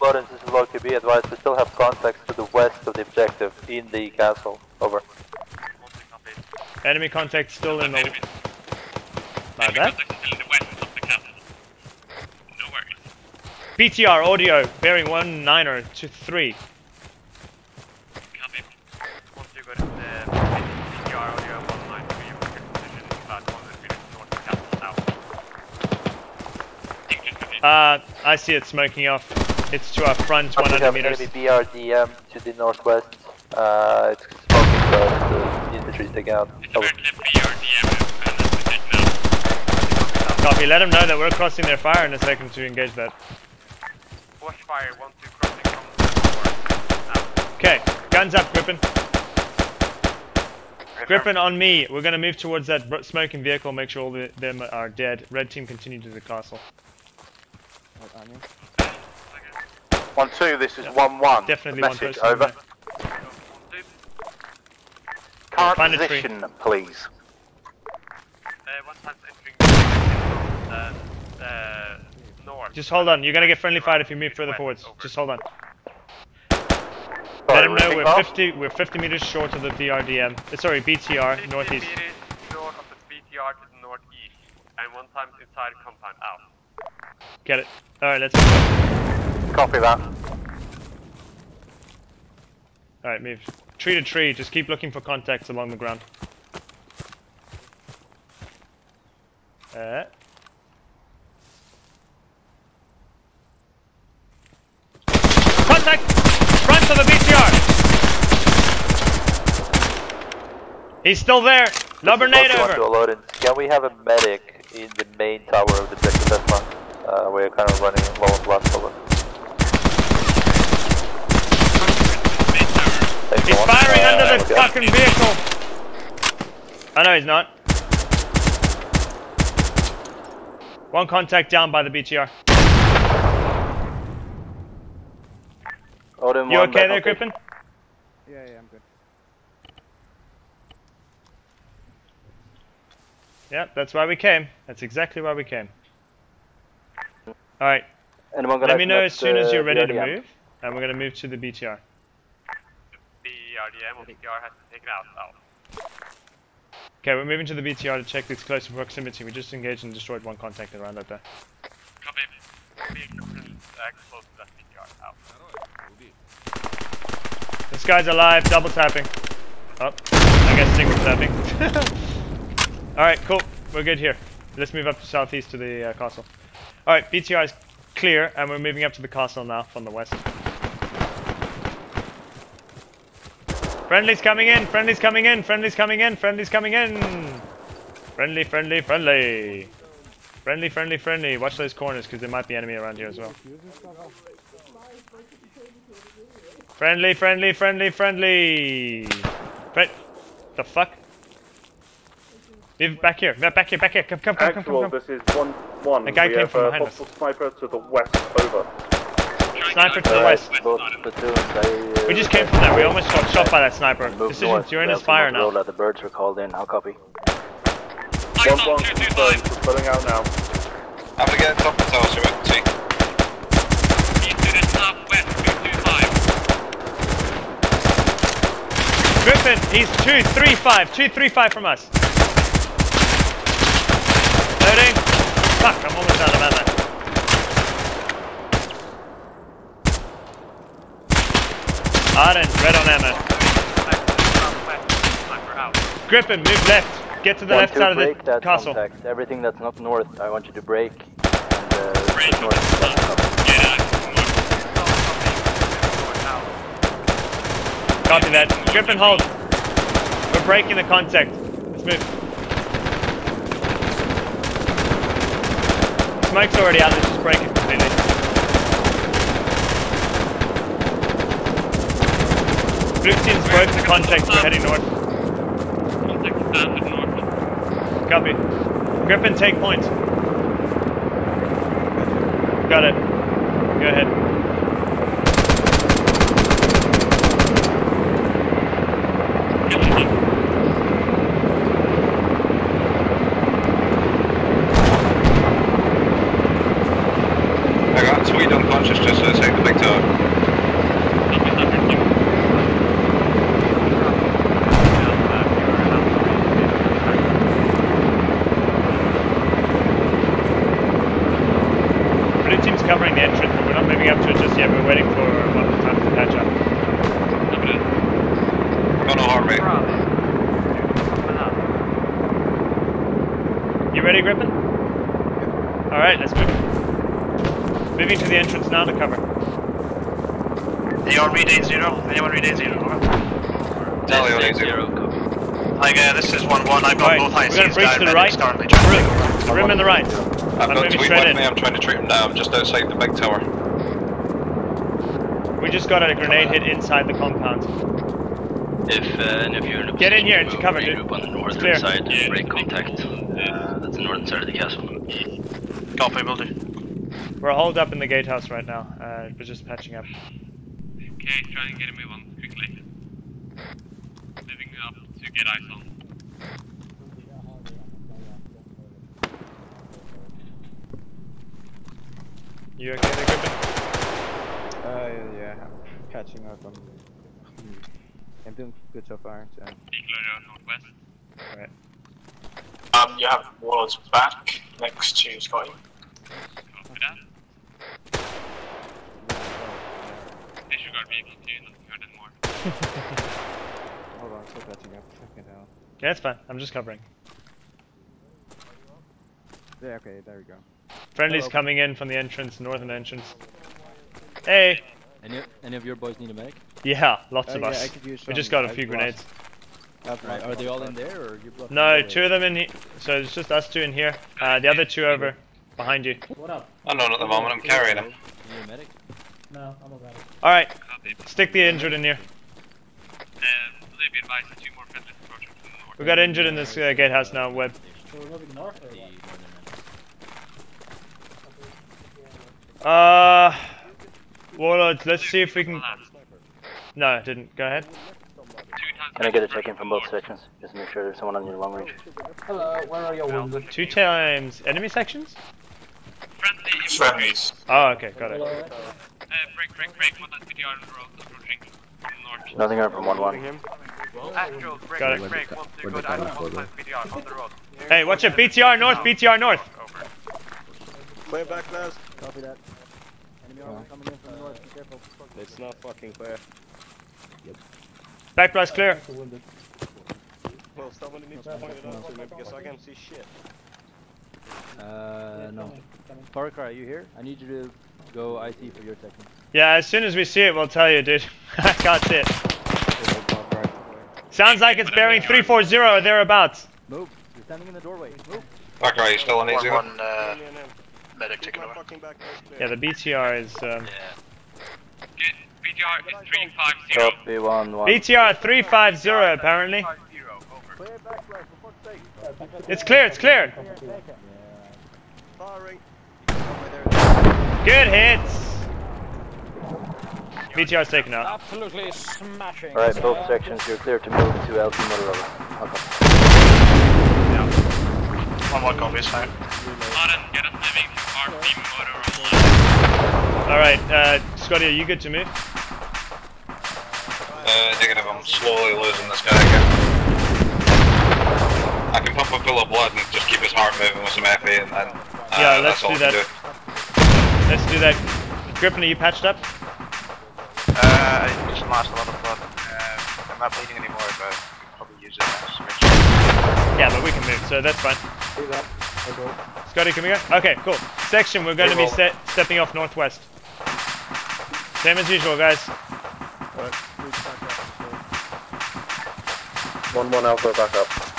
Lawrence, this is Log to be advised. We still have contacts to the west of the objective in the castle. Over. Enemy contact still in the... Like that? BTR audio, bearing one niner to three. Once you uh, BTR audio 193, you can position about 100 meters north of Castle South. Uh, I see it smoking off. It's to our front, 100 meters. We have meters. enemy BRDM to the northwest. Uh, it's smoking, so the infantry is taken out. Over. Copy, let them know that we're crossing their fire in a second to engage that. Watch fire, 1 2 crossing from Okay, guns up, Griffin. Griffin on me. We're gonna move towards that smoking vehicle, make sure all the, them are dead. Red team continue to the castle. One two. This is one one. Definitely one Message person in over. Current Find position, please. Uh, one time's entering uh, uh. Just hold on. You're gonna get friendly fire if you move further forwards. Just hold on. Let him know we're that. 50. We're 50 meters short of the BRDM. Uh, sorry, BTR 50 northeast. meters north of the BTR to the northeast, and one time's inside compound out. Get it. All right, let's. All Copy that. Alright, move. Tree to tree. Just keep looking for contacts along the ground. Uh. Contact! Front of the BTR! He's still there! Lubber nade over! Log to Lawrence. Can we have a medic in the main tower of the? That's. Uh, we're kind of running low on blast cover. Thanks, He's firing Uh, under the okay. fucking vehicle! I know he's not. One contact down by the BTR. Odin You one, okay there, on Griffin? Yeah, yeah, I'm good. Yeah, that's why we came. That's exactly why we came. Alright. Let me know as soon as you're ready to move, and we're gonna move to the BTR. BRDM or BTR has to take it out. out. Okay, we're moving to the BTR to check its close proximity. We just engaged and destroyed one contact around that there. Copy. Uh, that BTR out. This guy's alive, double tapping. Oh, I guess single tapping. Alright, cool. We're good here. Let's move up to southeast to the uh, castle. Alright, BTR is clear, and we're moving up to the castle now from the west. Friendly's coming in, friendly's coming in, friendly's coming in, friendly's coming in. Friendly, friendly, friendly. Friendly, friendly, friendly. Watch those corners because there might be enemy around here as well. Friendly, friendly, friendly, friendly. Friend. The fuck? Move back here. Back here. Back here. Come, come, come, come, Actual, come, come. this is one one. The guy we came have from a behind us. sniper to the west. Over. Sniper to the west. both platoons, I, We just came from that. We almost got shot by that sniper. Move Decisions. You're in his Welcome fire up now. The birds were called in. I'll copy. One one confirmed. We're pulling out now. I'm gonna get top of the tower, so we can see. To the 225. Griffin, he's 235. 235 from us. Loading. Fuck, I'm almost out of ammo. Orange, red on ammo. Griffin, move left. Get to the left side of the castle. Contact. Everything that's not north, I want you to break. And, uh, break north. Get out. Copy that. Griffin, hold. We're breaking the contact. Let's move. Smoke's already out, let's just break it. Blue team's broke the contact, we're heading north. Contact standard north. Copy. Griffin, take point. Got it. Go ahead got Sweet unconscious just outside the big tower. Blue team's covering the entrance, but we're not moving up to it just yet. We're waiting for one more time to patch up. Got no heart rate. You ready, Griffin? Alright, let's move. Moving to the entrance now to cover. Anyone read 8-0? Anyone read 8-0? Over. Tally on 80. Like, uh, this is 1-1. I've got Alright, both high we're gonna seas breach to the right. diabetics currently trying to. Rim in the right. I've I'm got moving Sweet straight with me, I'm trying to treat him down just outside the big tower. We just got a grenade hit inside the compound. If uh, any of you are in a Get in here to into cover, regroup dude. on the northern clear. side, break contact. Uh, that's the northern side of the castle. Copy, will do. We're holed up in the gatehouse right now. Uh, we're just patching up. Okay, try and get a move on quickly. Moving up to get eyes on. You okay there, Griffin? Uh, yeah, I'm catching up. I'm, I'm doing good so far. So. Eagle northwest. Alright. Um, you have warlords back next to Scotty. Copy that. Disregard vehicle 2, nothing heard anymore. Hold on, still catching up. Fucking hell. Yeah, it's fine. I'm just covering. Yeah, okay, there we go. Friendly's Hello. coming in from the entrance, northern entrance. Hey! Any, any of your boys need a medic? Yeah, lots Uh, of yeah, us. I could use we just got a few I've grenades. I've Right, lost are they all in there or you No, two of them in here. So it's just us two in here. Uh, the other two over behind you. What up? I'm not at the moment, I'm carrying him. You need a medic? No, I'm about it. Alright, stick the injured in here. Be advised two more from the north. We got injured in this uh, gatehouse now, Web. So we're moving north or what? Uh, Warlords, let's see if we can... No, it didn't. Go ahead. Can I get a check in from both sections? Just to make sure there's someone on your long range. Hello, where are your wounded? Two times enemy sections? Friendly Friendlies. Oh, okay, got it. Uh, break, break, break. One that's BTR on the road approaching from north. Nothing heard from 1-1. Astral, break, Got it. break, break. One, two, good. Astral, one times BTR on the road. Hey, watch it. BTR north, BTR north. Over. Clear back last. Copy that. Enemy armor coming in from the north. Be careful. It's not fucking clear. Back blast clear. Wounded. Well, somebody needs to point it out to me because I can't see shit. Uh, no. Coming, coming. Far Cry, are you here? I need you to go IT for your section. Yeah, as soon as we see it, we'll tell you, dude. I can't see it. Sounds like it's bearing 340 or thereabouts. Move! You're standing in the doorway. Move! Back right, you still on 80? 1-1, uh, Me and him. medic taken My over. fucking back is Yeah, the BTR is... Um, Get BTR is 350. Copy 1-1. BTR 350 apparently. It's clear, it's clear. Firing. Good hits. BTR's taken out. Absolutely smashing. Alright, both sections, you're clear to move to LT Motorola. Okay. 1-1 copies, fine. Modern, get us moving RP Motorola. Alright, uh, Scotty, are you good to move? Uh, negative, I'm slowly losing this guy again. I can pump a full of blood and just keep his heart moving with some FA and then uh, Yeah, let's that's all do that. Let's do that. Griffin, are you patched up? Uh, I just lost a lot of blood. Uh, I'm not bleeding anymore, but I could probably use it as a Yeah, but we can move, so that's fine. Do that. Okay. Scotty, can we go? Okay, cool. Section, we're going to be ste stepping off northwest. Same as usual, guys. One one Alpha back up.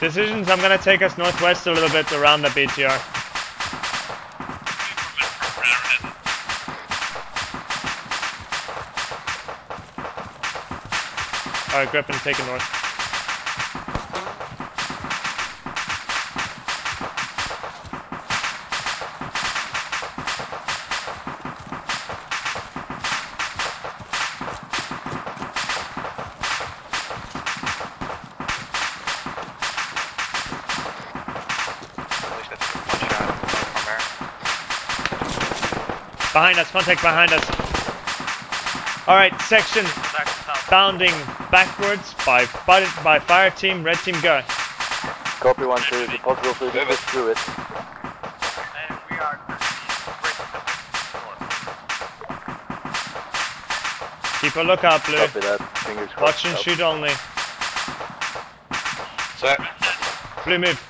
Decisions, I'm gonna take us northwest a little bit around the BTR. Alright, Griffin, take it north. Behind us, contact behind us. Alright, section bounding backwards by, by by fire team, red team go. Copy one two. Is it possible for you to push through it? Keep a lookout, Blue. Copy that. Fingers crossed. Watch and Out. shoot only. Set. Blue move.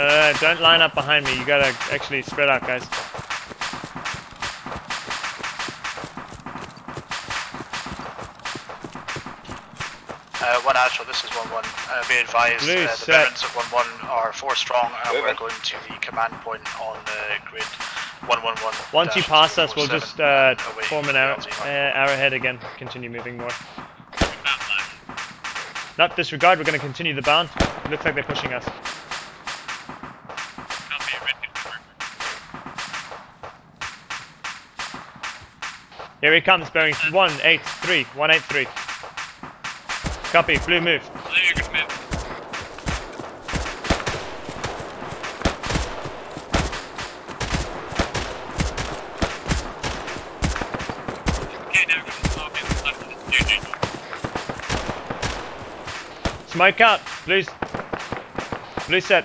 Uh, don't line up behind me. You gotta actually spread out, guys. Uh, one actual, this is 1 1. Uh, be advised, Blue, uh, the set. veterans of 1 1 are 4 strong, and we're going to the command point on the grid 111. Once you pass us, we'll just uh, form an arrow, LZ uh, arrowhead again. Continue moving north. Not disregard. We're going to continue the bound. Looks like they're pushing us. Here he comes, bearing 183, 183. Copy, blue move. Smoke out, please. Blue set.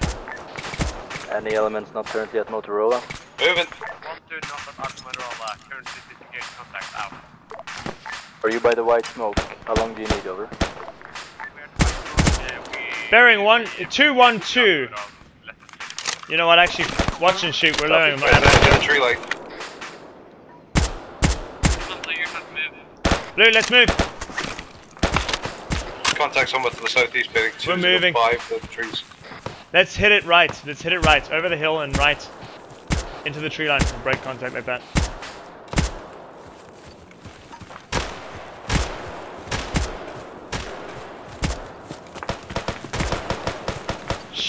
Any elements not currently at Motorola? Moving. One two not at Alpha Motorola, currently disengaged contact out. Are you by the white smoke? How long do you need over? Bearing one, two, one, two. You know what? Actually, watch and shoot. We're lowering. Right down the tree line. Blue, let's move. Contact someone to the southeast building. We're moving. 205, the trees. Let's hit it right. Let's hit it right. Over the hill and right. Into the tree line. We'll break contact like that.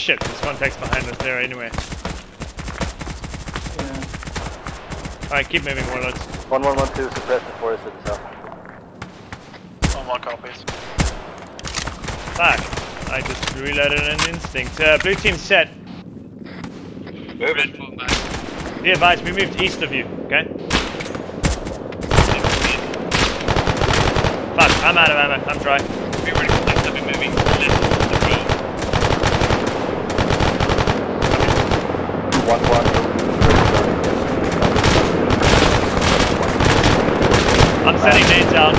Shit, this contact's behind us there anyway. Alright, keep moving, warlords. 1112 suppress the forest to the south. One more copies. Fuck. I just reloaded an instinct. Uh, blue team set. Moving. Be advised, we moved east of you, okay? Fuck, I'm out of ammo. I'm dry. We were to be moving left of the road. One one. I'm setting nades out.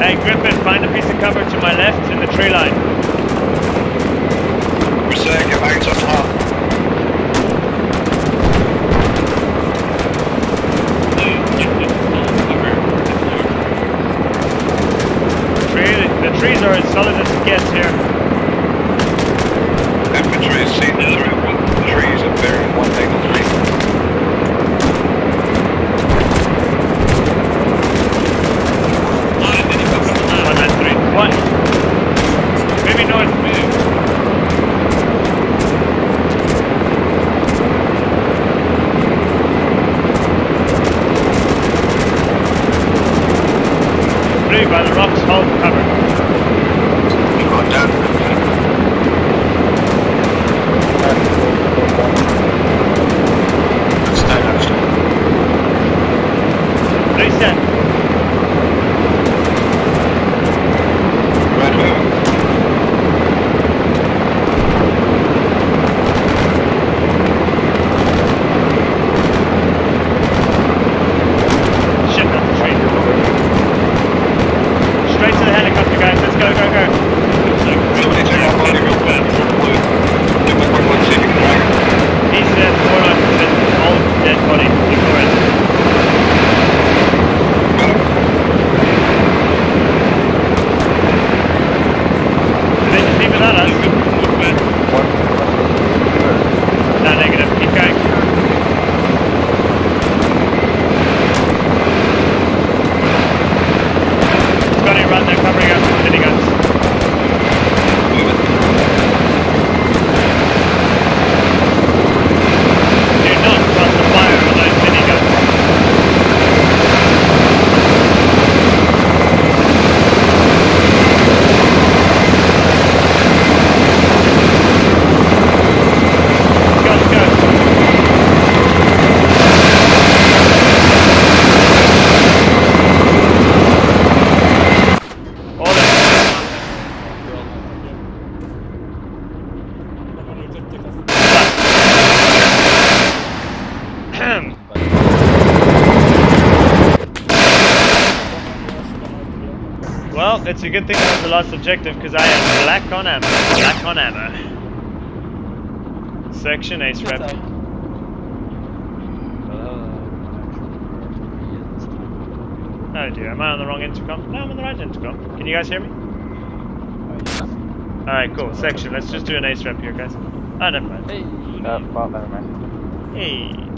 Hey, Griffin, find a piece of cover to my left in the tree line. We're saying your mags on top. The trees are as solid as it gets here. Seen the it's a good thing that was the last objective because I am black on ammo. Black on ammo. Section ace rep. Oh dear, am I on the wrong intercom? No, I'm on the right intercom. Can you guys hear me? Alright, cool. Section, let's just do an ace rep here, guys. Oh, never mind. Uh, well, never mind. Hey. Fuck.